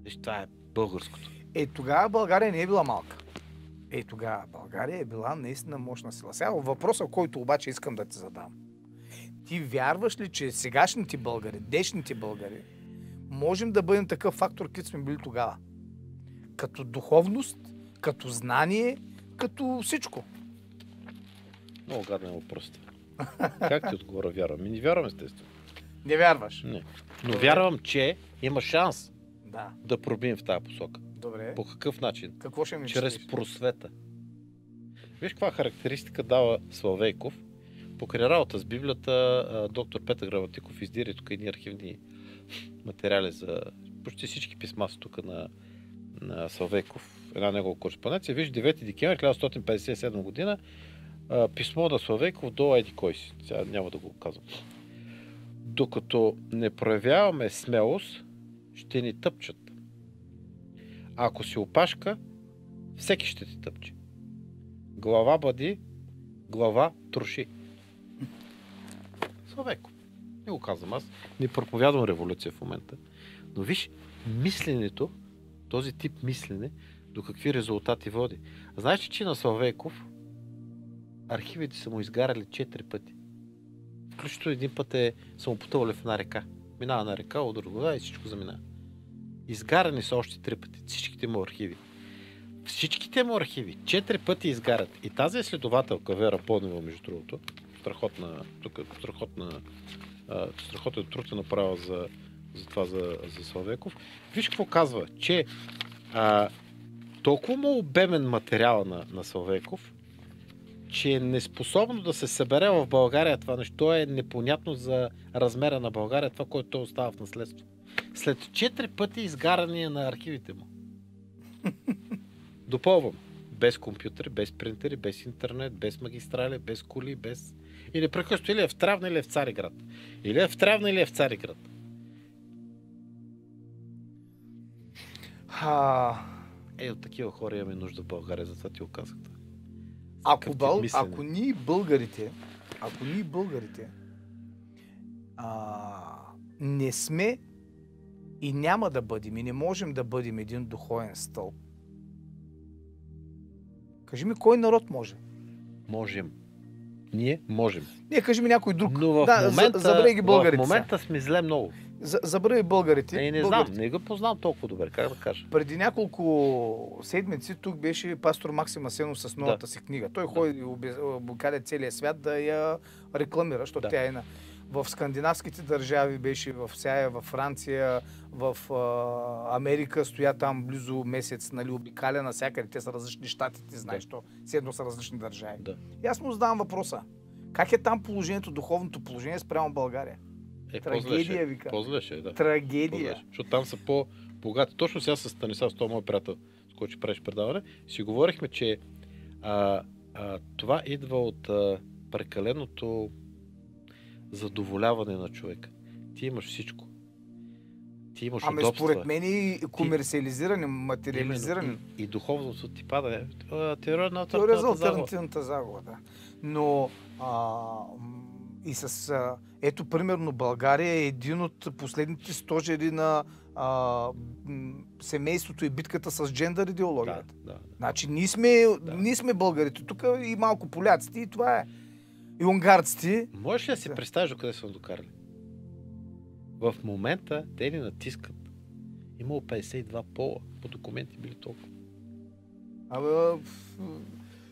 Виж, това е българското. Е, тогава България не е била малка. Е, тогава България е била наистина мощна сила. Сега въпросът, който обаче искам да ти задам. Ти вярваш ли, че сегашните българи, днешните българи, можем да бъдем такъв фактор, какъв сме били тогава? Като духовност, като знание, като всичко. Много гаден въпрос. Как ти отговоря вярвам? Ми не вярвам естествено. Не вярваш? Не. Но вярвам, че има шанс Да. да пробием в тази посока. Добре. По какъв начин? Какво ще ми Чрез четеш? просвета. Виж каква характеристика дава Славейков. Покрай работа с Библията, доктор Петър Граматиков издира тук едни архивни материали за почти всички писма са тук на, на Славейков. Една негова кореспонденция. Виж, 9 декември 1957 година писмо на Славейков до Еди кой си. Сега няма да го казвам. Докато не проявяваме смелост, ще ни тъпчат. Ако си опашка, всеки ще ти тъпче. Глава бъди, глава троши. Славейко. Не го казвам аз. Не проповядвам революция в момента. Но виж, мисленето, този тип мислене, до какви резултати води. Знаеш ли, че на Славейков архивите са му изгарали четири пъти. Включително един път е, са му потъвали в една река. Минава на река, от друга и всичко заминава. Изгарани са още три пъти. Всичките му архиви. Всичките му архиви. Четири пъти изгарят. И тази изследователка, Вера Поднева, между другото, страхотна, тук, страхотна, а, страхотен труд е направила за, за това, за, за Славеков. Виж какво казва, че а, толкова му обемен материал на, на Славеков, че е неспособно да се събере в България това нещо. То е непонятно за размера на България, това, което той остава в наследство. След четири пъти изгарания на архивите му. Допълвам. Без компютъри, без принтери, без интернет, без магистрали, без коли, без... И непрекъснато или е в Травна, или е в Цариград. Или е в Травна, или е в Цариград. А, Е, от такива хора имаме нужда в България, затова ти го казах. ако, бъл, ако ние българите, ако ние българите а, не сме и няма да бъдем и не можем да бъдем един духовен стълб, кажи ми кой народ може? Можем. Ние можем. Не, кажи ми някой друг. Но в да, момента, за, забравяй ги българите. в момента сме зле много. За, забравяй българите. Не, не знам, българите. не го познавам толкова добре, как да кажа. Преди няколко седмици тук беше пастор Максим Асенов с новата си книга. Той Да. ходи и обикаля целия свят да я рекламира, защото Да. тя е на... В скандинавските държави беше, в Сяя, в Франция, в а, Америка стоя там близо месец, нали, обикаля навсякъде. Те са различни щати, ти знаеш, Да. то седно са различни държави. Да. И аз му задавам въпроса. Как е там положението, духовното положение спрямо България? Е, Трагедия, е. вика. По-зле ще е, да. Трагедия. По-зле ще е. Защото там са по-богати. Точно сега с Станислав, с този мой приятел, с който ще правиш предаване, си говорихме, че а, а, това идва от а, прекаленото задоволяване на човека. Ти имаш всичко. Ти имаш Ами удобства. според мен и комерциализиране, материализиране. Именно, и, и духовното ти пада. е. А, Теория на Теория за альтернативната загуба. да. Но а, и с... А, ето, примерно, България е един от последните стожери на а, семейството и битката с джендър Да, идеологията. да. Значи, ние сме, ние сме българите. Тук и малко поляците и това е. И унгарците. Можеш ли да си представиш докъде са докарали? В момента те ни натискат. Имало 52 пола. По документи били толкова. Абе,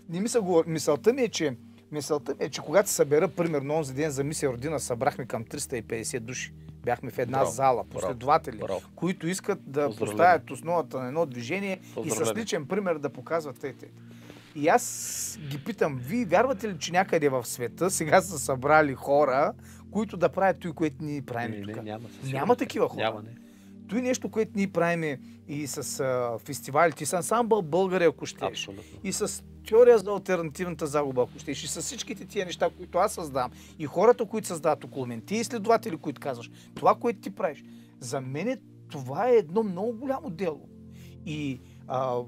не го- мисълта ми е, че Мисълта ми е, че когато се събера, примерно, онзи ден за мисия Родина, събрахме към 350 души. Бяхме в една Браво, зала, браво, последователи, Браво. които искат да поставят основата на едно движение и с личен пример да показват те. И аз ги питам, вие вярвате ли, че някъде в света сега са събрали хора, които да правят той, което ние правим тук? няма, Няма такива хора. Няма, не. Той нещо, което ние правим и с а, фестивалите, и с ансамбъл България, ако щеш. Абсолютно. И с теория за альтернативната загуба, ако щеш. И с всичките тия неща, които аз създавам. И хората, които създават около мен. Ти изследователи, които казваш. Това, което ти правиш. За мен това е едно много голямо дело. И а,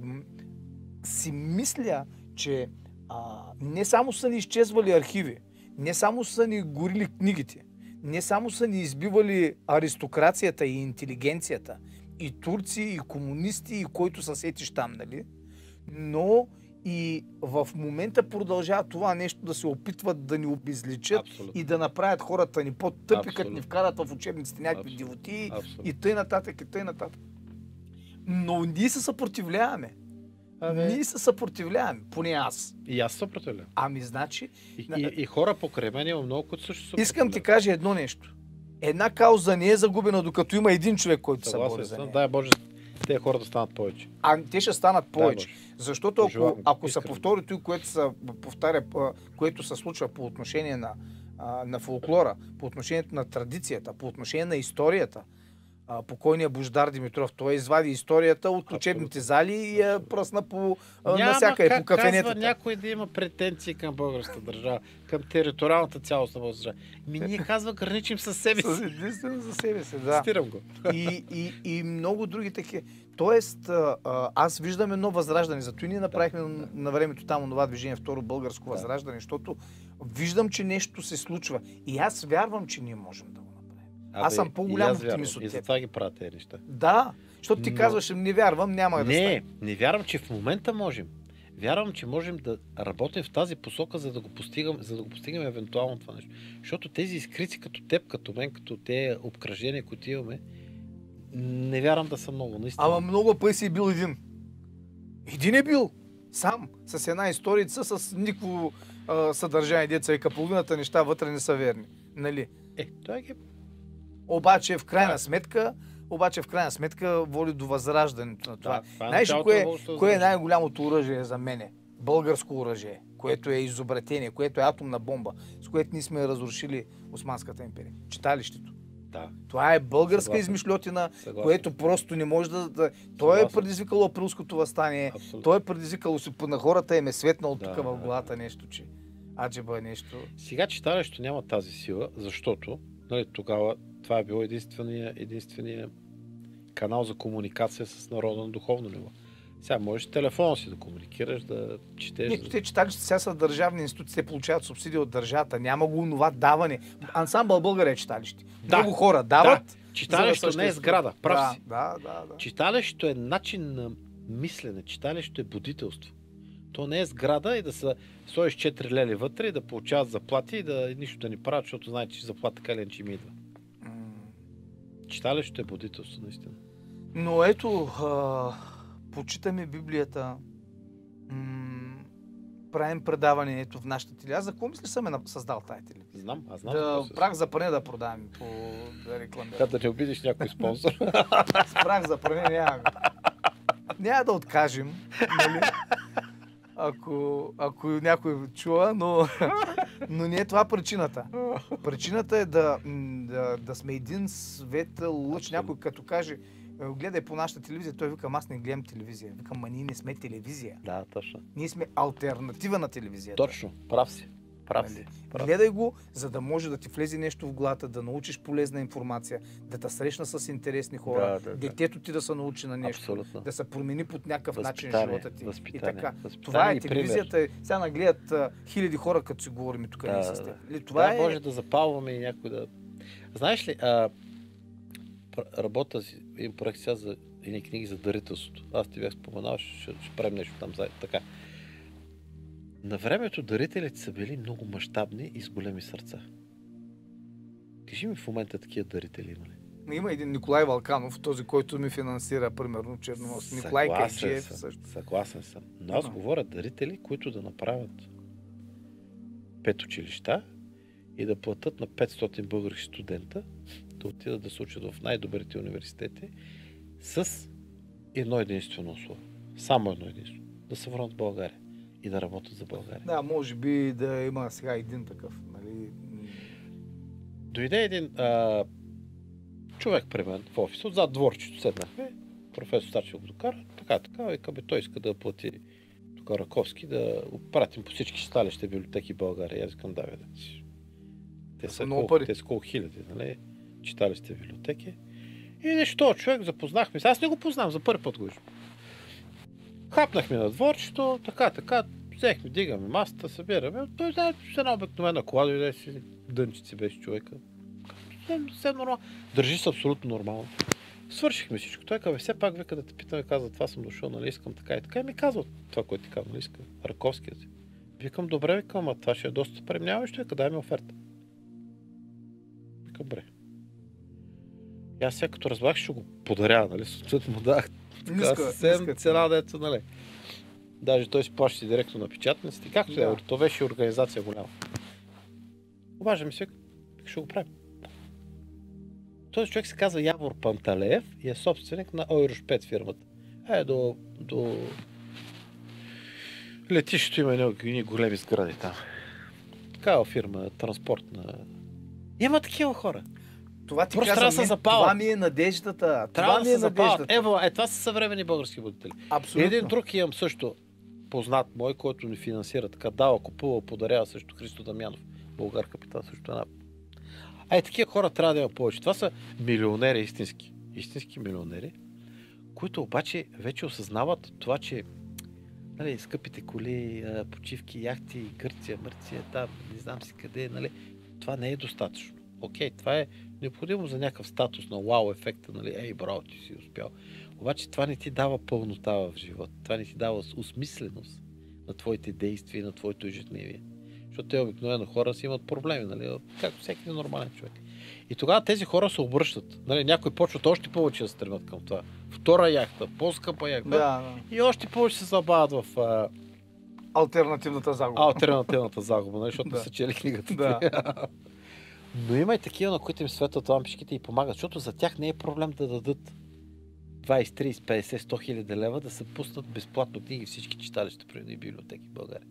си мисля, че а, не само са ни изчезвали архиви, не само са ни горили книгите, не само са ни избивали аристокрацията и интелигенцията, и турци, и комунисти, и който се сетиш там, нали? Но и в момента продължава това нещо да се опитват да ни обезличат Абсолютно. и да направят хората ни по-тъпи, като ни вкарат в учебниците някакви Абсолютно. дивоти Абсолютно. и тъй нататък, и тъй нататък. Но ние се съпротивляваме. Абе. Ние се съпротивляваме, поне аз. И аз се съпротивлявам. Ами, значи, И, и, и хора покрай мен има много, които също се искам ти съпротивляват. кажа едно нещо. Една кауза не е загубена, докато има един човек, който се бори за нея. Дай Боже, тези хора да станат повече. А те ще станат повече. Защото ако, Пожелавам ако се повтори това, което се повтаря, което се случва по отношение на, на фолклора, по отношението на традицията, по отношение на историята, а, покойният Бождар Димитров, той извади историята от учебните зали и я пръсна по, Няма насякъде, по кафенетата. казва някой да има претенции към българската държава, към териториалната цялост на българската държава. Ми ние казва граничим с себе си. единствено за себе си, да. Стирам го. и, и, и много други такива. Тоест, аз виждам едно възраждане. Зато и ние направихме да. на времето там това движение, второ българско Да. възраждане, защото виждам, че нещо се случва. И аз вярвам, че ние можем да Аз съм по-голям и оптимист от И теб. затова ги правят тези неща. Да, защото ти Но- казваш, не вярвам, няма да Не, не вярвам, че в момента можем. Вярвам, че можем да работим в тази посока, за да го постигам, за да го постигнем евентуално това нещо. Защото тези изкрици като теб, като мен, като те обкръжения, които имаме, не вярвам да са много, наистина. Ама много пъти си бил един. Един е бил. Сам. С една историца, с никакво съдържание деца и половината неща вътре не са верни. Нали? Е, той ги... Обаче в крайна сметка, обаче в крайна сметка води до възраждането на това. Да, това е Знаеш ли кое, кое е най-голямото оръжие за мене? Българско оръжие, което е изобретение, което е атомна бомба, с което ние сме разрушили Османската империя. Читалището. Да, Това е българска Съгласен. измишлетина, съгласен. което просто не може да... да... То е предизвикало априлското възстание, Абсолютно. то е предизвикало на хората им е светнало Да, тук в главата нещо, че аджеба е нещо. Сега читалището няма тази сила, защото нали, тогава това е било единствения, единствения канал за комуникация с народа на духовно ниво. Сега можеш телефона си да комуникираш, да четеш. Не, да... те читалища сега са държавни институции, те получават субсидия от държавата. Няма го това даване. Ансамбъл България е читалище. Да. Много хора дават. Читалището за да не е сграда, прав да, си. Да, да, да. Читалището е начин на мислене. Читалището е будителство. То не е сграда и да са сложиш 4 лели вътре и да получават заплати и да нищо да ни правят, защото знаете, че заплата така или иначе им идва. Читалището е будителство, наистина. Но ето, а, почитаме Библията, м- правим предаване ето в нашата телевизия. За какво мисля съм е създал тази телевизия? Знам, аз знам. Да, се- прах за пране да продавам по да рекламирам. Да не обидиш някой спонсор. С прах за пране няма. Няма да откажем, нали? Ако, ако някой чува, но, но не е това причината. Причината е да, да, да сме един светъл лъч. Някой като каже, «Е, гледай по нашата телевизия, той вика, аз не гледам телевизия. Викам, ма ние не сме телевизия. да, точно. Ние сме альтернатива на телевизията. Точно, прав си. Прав Нали? си. Прав. Гледай го, за да може да ти влезе нещо в главата, да научиш полезна информация, да те срещна с интересни хора, Да, да, да. детето ти да се научи на нещо, Абсолютно. да се промени под някакъв начин живота ти. възпитание, и така. възпитание Това е и телевизията. Сега нагледат а, хиляди хора, като си говорим тук ние с теб. Нали, Това да, е... може да запалваме и някой да... Знаеш ли, а, работа си, един проект сега за едни книги за дарителството. Аз ти бях споменал, ще, ще, правим нещо там заедно. Така. На времето дарителите са били много мащабни и с големи сърца. Кажи ми в момента такива дарители има ли? Има един Николай Валканов, този, който ми финансира, примерно, Черноморски. Николай съм, също. Съгласен съм. Но аз говоря дарители, които да направят пет училища и да платят на 500 български студента да отидат да се учат в най-добрите университети с едно единствено условие. Само едно единствено. Да се върнат в България и да работят за България. Да, може би да има сега един такъв. Нали? Дойде един а, човек при мен в офиса, отзад дворчето седнахме, професор Стачев го докара, така, така, вика, бе, той иска да плати тук Раковски, да пратим по всички читалища и библиотеки в България. Аз искам да, бе. Те са много колко, те са колко хиляди, нали? Читалища и библиотеки. И нещо, човек запознахме се. Аз не го познавам, за първи път го виждам. Хапнахме на дворчето, така, така, взехме, дигаме масата, събираме. Той знае, че една обикновена кола дойде си, дънчици беше човека. Съвсем, съвсем нормално. Държи се абсолютно нормално. Свършихме всичко. Той казва, все пак вика да те питаме, казва, това съм дошъл, нали искам така и така. И ми казва това, което ти казва, нали искам. Раковския си. Викам, добре, викам, а това ще е доста преминаващо, вика, дай ми оферта. Викам, добре. И аз сега като разбрах, ще го подаря, нали? Съответно му дах Ниска, съвсем ниска цена, дето, нали? Даже той си плаща директно на печатниците. Както да. Е, то беше организация голяма. Обажда ми се, ще го правим. Този човек се казва Явор Панталеев и е собственик на Ойрошпет фирмата. Е, до, до летището има едни големи сгради там. Такава фирма, транспортна. Има такива хора. Това ти Просто трябва казвам, да се мен, запалят. това ми е надеждата. Трябва това да ми е се запалят. надеждата. Ево, е, това са съвремени български водители. Абсолютно. Един друг имам също познат мой, който ни финансира така, дава, купува, подарява също Христо Дамянов. Българ капитал също една. А е, такива хора трябва да има повече. Това са милионери истински. Истински милионери, които обаче вече осъзнават това, че нали, скъпите коли, почивки, яхти, Гърция, Мърция, там, не знам си къде, нали, това не е достатъчно. Окей, това е необходимо за някакъв статус на вау ефекта, нали, ей, браво, ти си успял. Обаче това не ти дава пълнота в живота. Това не ти дава осмисленост на твоите действия и на твоето ежедневие. Защото те обикновено хора си имат проблеми, нали? както всеки нормален човек. И тогава тези хора се обръщат. Нали? Някои почват още повече да стремят към това. Втора яхта, по-скъпа яхта. Да, да. И още повече се забавят в а, Альтернативната загуба. альтернативната загуба, нали? защото да. са чели книгата. Да. Но има и такива, на които им светват лампичките и помагат, защото за тях не е проблем да дадат 20, 30, 50, 100 хиляди лева да се пуснат безплатно книги всички читалища, преди и библиотеки в България.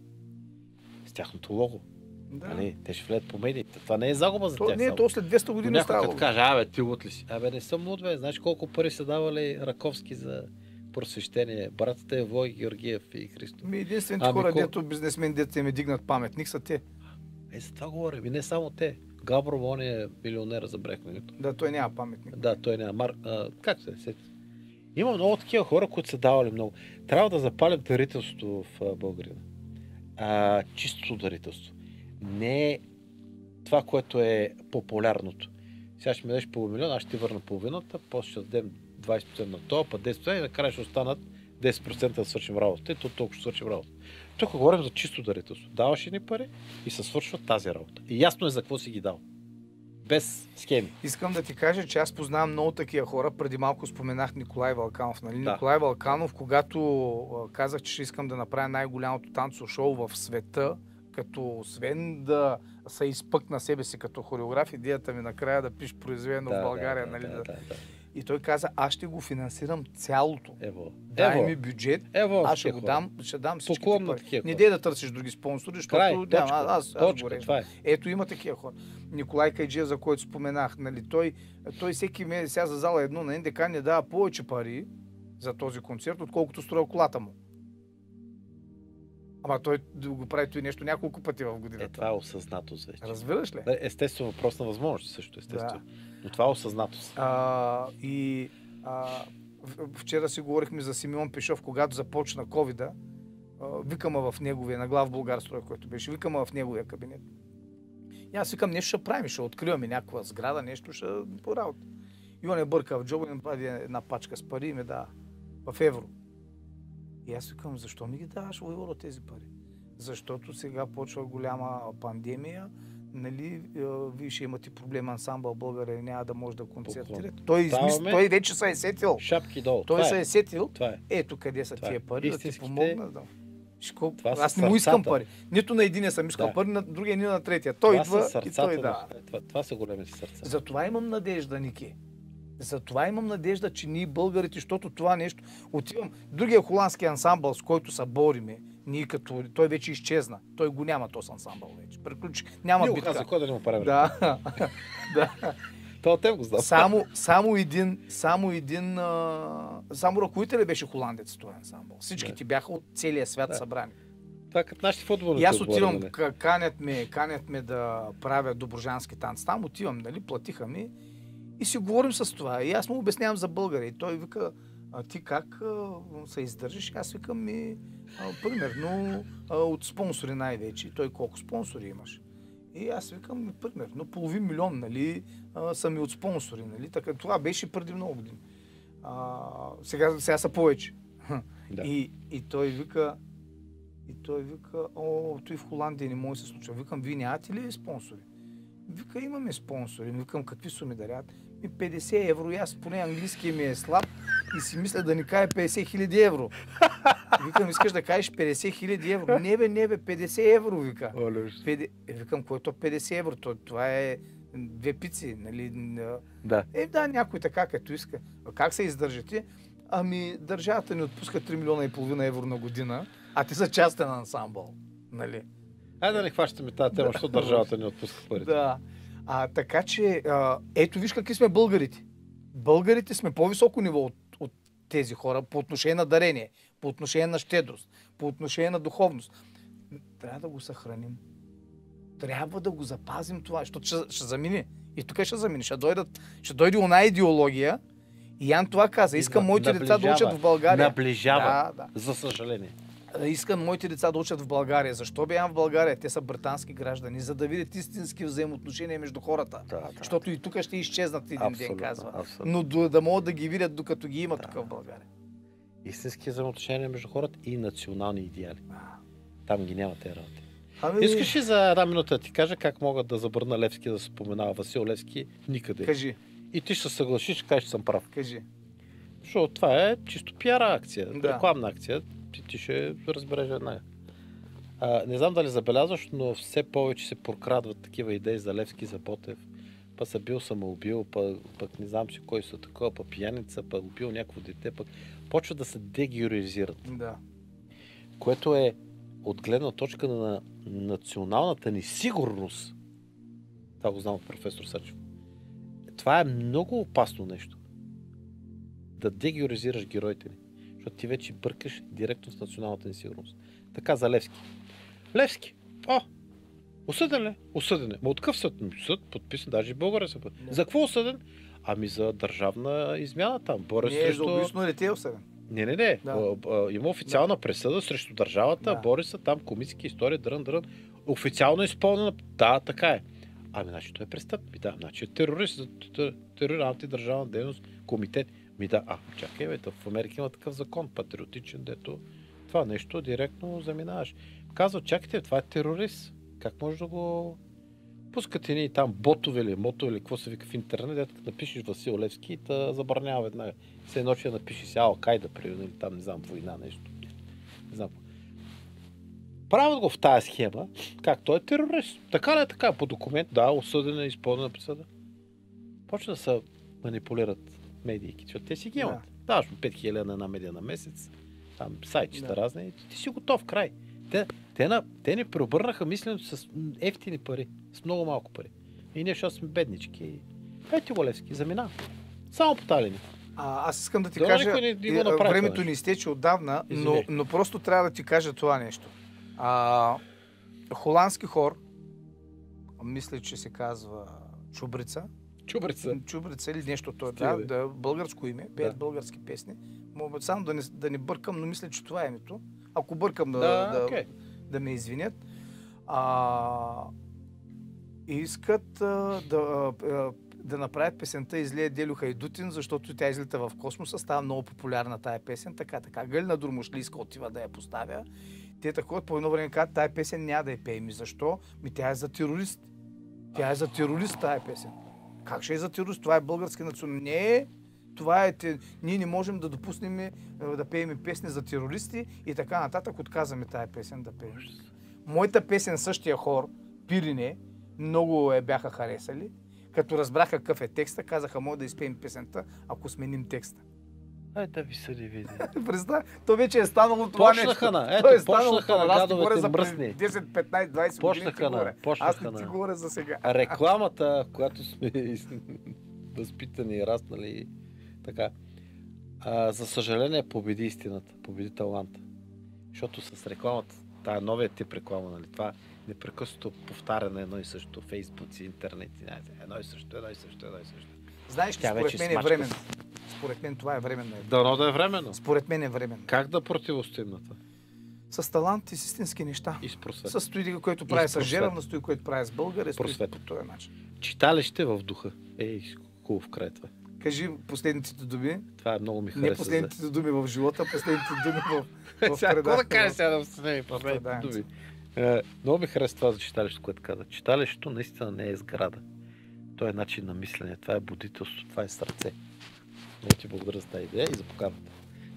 С тяхното лого. Да. Нали? Те ще влезат по медиите. Това не е загуба за То, тях. не, само. то след 200 Но години някой става. като каже, абе, ти луд ли си? Абе, не съм луд, бе. Знаеш колко пари са давали Раковски за просвещение? Братята е Вой, Георгиев и Христо. Ми единствените Ами, хора, ко- дето бизнесмен, дето им е дигнат паметник, са те. Е, за това говорим. И не само те. Габро, он е милионер, забрахме го. Да, той няма паметник. Да, той няма. Мар... А, как се сети? Има много такива хора, които са давали много. Трябва да запалим дарителството в а, Българина. А, чистото дарителство. Не е това, което е популярното. Сега ще ми дадеш половин милион, аз ще ти върна половината, после ще дадем 20% на това, па 10% и накрая ще останат 10% да свършим работа. То толкова ще свършим работа. Тук говорим за чисто дарителство. Даваш едни пари и се свършва тази работа. И ясно е за какво си ги дал. Без схеми. Искам да ти кажа, че аз познавам много такива хора. Преди малко споменах Николай Валканов. Нали? Да. Николай Валканов, когато казах, че ще искам да направя най-голямото танцово шоу в света, като освен да се изпъкна себе си като хореограф, идеята ми накрая да пиш произведено в България. да, нали? да, да. да, да. И той каза, аз ще го финансирам цялото. Ево. Дай Ево. ми бюджет, Ево. аз ще го дам, ще дам всички пари. Не дей да търсиш други спонсори, защото Край, няма, точка, аз, аз точка, го режа. това е. Ето има такива хора. Николай Кайджия, за който споменах, нали, той, той всеки месец сега за зала едно на НДК не дава повече пари за този концерт, отколкото струва колата му. Ама той да го прави той нещо няколко пъти в Е, годината. това е осъзнатост вече. Разбираш ли? Да, Естествено, въпрос на възможности също, естествено. Но това е осъзнатост. А, и а, вчера си говорихме за Симеон Пешов, когато започна ковида. Викама в неговия, на глав Българстрой, който беше, викама в неговия кабинет. И аз викам, нещо ще правим, ще откриваме някаква сграда, нещо ще по работа. И он е бърка в джоба и ми прави една пачка с пари и ми дава в евро. И аз викам, защо ми ги даваш в евро тези пари? Защото сега почва голяма пандемия, нали, е, вие ще имате проблем ансамбъл България няма да може да концертира. Той, измис... Той вече се е сетил. Шапки долу. Той това се е. е сетил. Това е. Ето къде са Това е. тия пари, да ти Истинските- помогна. Да. Колко- Това Аз не му искам пари. Нито на единия съм искал Да. пари, на другия, нито на третия. Той това идва и той да. това, това са големите сърца. Затова имам надежда, Ники. Затова имам надежда, че ние българите, защото това нещо... Отивам... Другия холандски ансамбъл, с който се бориме, ние като... Той вече изчезна. Той го няма този ансамбъл вече. Приключи. Няма Ние битка. каза, кой да не му правим. Да. да. Това те го знам. Само, само един, само един, а, само ръководителя беше холандец този ансамбъл. Всички Да. ти бяха от целия свят Да. събрани. Това е като нашите футболни. И аз отивам, нали? ка- канят ме, канят ме да правя доброжански танц. Там отивам, нали, платиха ми и си говорим с това. И аз му обяснявам за българи. И той вика, а ти как а, се издържаш? Аз викам ми, а, примерно, а, от спонсори най-вече. Той колко спонсори имаш? И аз викам, ми, примерно, половин милион, нали, а, са ми от спонсори, нали. Така, това беше преди много години. А, сега, сега са повече. Да. И, и той вика, и той вика, о, той в Холандия не може да се случва. Викам, вие нямате ли спонсори? Вика, имаме спонсори. Викам, какви суми дарят? Ми 50 евро. И аз поне английски ми е слаб и си мисля да ни кае 50 хиляди евро. Викам, искаш да кажеш 50 хиляди евро? Не бе, не бе, 50 евро, вика. Оле, уж. Педе- Е, викам, което 50 евро? То, това е две пици, нали? Да. Е, да, някой така, като иска. Как се издържате? Ами, държавата ни отпуска 3 милиона и половина евро на година, а ти са частен ансамбъл. Нали? Айде да не хващаме тази тема, защото държавата не отпуска пари. Да. А, така че, а, ето виж какви сме българите. Българите сме по-високо ниво от, от тези хора по отношение на дарение, по отношение на щедрост, по отношение на духовност. Трябва да го съхраним. Трябва да го запазим това, защото ще, ще замине. И тук ще замине. Ще, дойдат, ще дойде она идеология. И Ян това каза. Искам моите деца да учат в България. Наближава. Да, да. За съжаление. Искам моите деца да учат в България. Защо бе в България? Те са британски граждани, за да видят истински взаимоотношения между хората. Да, да. Защото и тук ще изчезнат един ден, Абсолютно, казва. абсолютно. Но да могат да ги видят, докато ги има Да. тук в България. Истински взаимоотношения между хората и национални идеали. Там ги няма тези работи. Ами, Искаш ли за една минута да ти кажа как могат да забърна Левски да споменава Васил Левски никъде? Кажи, И ти ще се съгласиш, ще кажеш, че съм прав. кажи. Защото това е чисто пиара акция, Да. рекламна акция. Ти, ти ще разбереш веднага. А, не знам дали забелязваш, но все повече се прокрадват такива идеи за Левски, за Ботев. Па са бил самоубил, пък, пък не знам си кой са такова, пък пияница, пък убил някакво дете, пък почва да се дегероизират. Да. Което е от гледна точка на националната ни сигурност. Това го знам от професор Сачев. Това е много опасно нещо. Да дегеоризираш героите ни. Защото ти вече бъркаш директно с националната ни сигурност. Така за Левски. Левски! О! Осъден ли? Осъден е. Ма от какъв съд? Съд, подписан, даже и българи са. Да. За какво осъден? Ами за държавна измяна там. Боря Не е срещу... за убийство на дете е осъден. Не, не, не. Да. А, а, Има официална присъда срещу държавата, Да. бори там комически истории, дрън, дрън. Официално изпълнена. Да, така е. Ами, значи той е престъпник. Да, значи е терорист терор, антидържавна дейност, комитет. Ми да, а, чакай, бе, в Америка има такъв закон, патриотичен, дето това нещо директно заминаваш. Казва, чакайте, това е терорист. Как може да го пускате ни там ботове или мотове или какво се вика в интернет, дето напишеш Васил Левски и те забранява веднага. Се едно, че напишеш си Ал Кайда, примерно, или там, не знам, война, нещо. Не знам. Правят го в тази схема, как той е терорист. Така ли е така? По документ, да, осъден е, изпълнена присъда. Почва да се манипулират медийки, защото те си ги имат. Да. Даваш му 5000 на една медия на месец, там сайтчета Да. разни, ти си готов, край. Те, те, на, те ни преобърнаха мисленето с ефтини пари, с много малко пари. И ние, защото сме беднички. Ето го Левски, замина. Само по тази линия. А, аз искам да ти Дано кажа, не- не го е, направи времето ни изтече отдавна, но, но просто трябва да ти кажа това нещо. А, холандски хор, мисля, че се казва Чубрица. Чубрица. Чубрица или нещо то, Стига, да, бе. да, българско име, пеят Да. български песни. Мога само да не, да не бъркам, но мисля, че това е името. Ако бъркам да, Да, да, окей. да ме извинят. А, искат а, да, а, да направят песента Излие Делю Хайдутин, защото тя излита в космоса, става много популярна тая песен, така, така. Галина Дурмушлийска отива да я поставя. Те такова по едно време казват, тая песен няма да я пее. Ми защо? Ми тя е за терорист. Тя е за терорист тая песен. Как ще е за терорист? Това е български национал. Не е. Това е. Те... Ние не можем да допуснем е, да пеем песни за терористи и така нататък. Отказваме тая песен да пеем. Моята песен същия хор, Пирине, много я бяха харесали. Като разбраха какъв е текста, казаха, може да изпеем песента, ако сменим текста. Ай да ви съди види. Представя, то вече е станало това Почнаха нещо. на- ето, То е почнаха на гадовете за мръсни. преди 10, 15, 20 години ти Почнаха на- почнаха Аз не ти говоря за сега. Рекламата, която сме възпитани и раснали така, а, за съжаление победи истината, победи таланта. Защото с рекламата, тая новия тип реклама, нали, това непрекъснато повтаряне едно и също, фейсбуци, интернет, едно и също, едно и също, едно и също. Знаеш ли, според мен е временно. Според мен това е временно. Дано да е временно. Според мен е временно. Как да противостоим на това? С талант и с истински неща. И с просвета. С стои, което прави с с. Жеравна, стои, което прави с българи, стои Просвета. по този начин. Читалище в духа. Ей, хубав край това. Кажи последните думи. Това е много ми Не хареса. последните ти думи в живота, последните думи в, в Сега, какво да кажа сега да встане последните думи? Е, много ми хареса това за читалището, което каза. Читалището наистина не е сграда. То е начин на мислене, това е будителство, това е сърце. Ти благодаря за тази идея и за поканата.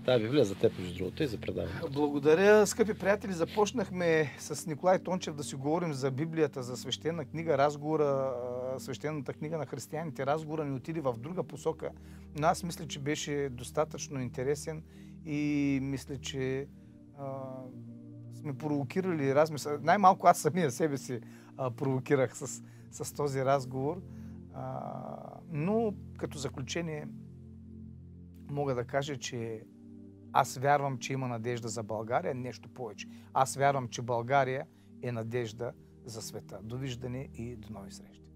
Тая Библия за теб, между другото, и за предаването. Благодаря, скъпи приятели. Започнахме с Николай Тончев да си говорим за Библията, за свещена книга, разговора, свещената книга на християните. Разговора ни отиде в друга посока, но аз мисля, че беше достатъчно интересен и мисля, че а, сме провокирали размисъл. Най-малко аз самия себе си а, провокирах с, с този разговор. А, но като заключение мога да кажа, че аз вярвам, че има надежда за България, нещо повече. Аз вярвам, че България е надежда за света. Довиждане и до нови срещи.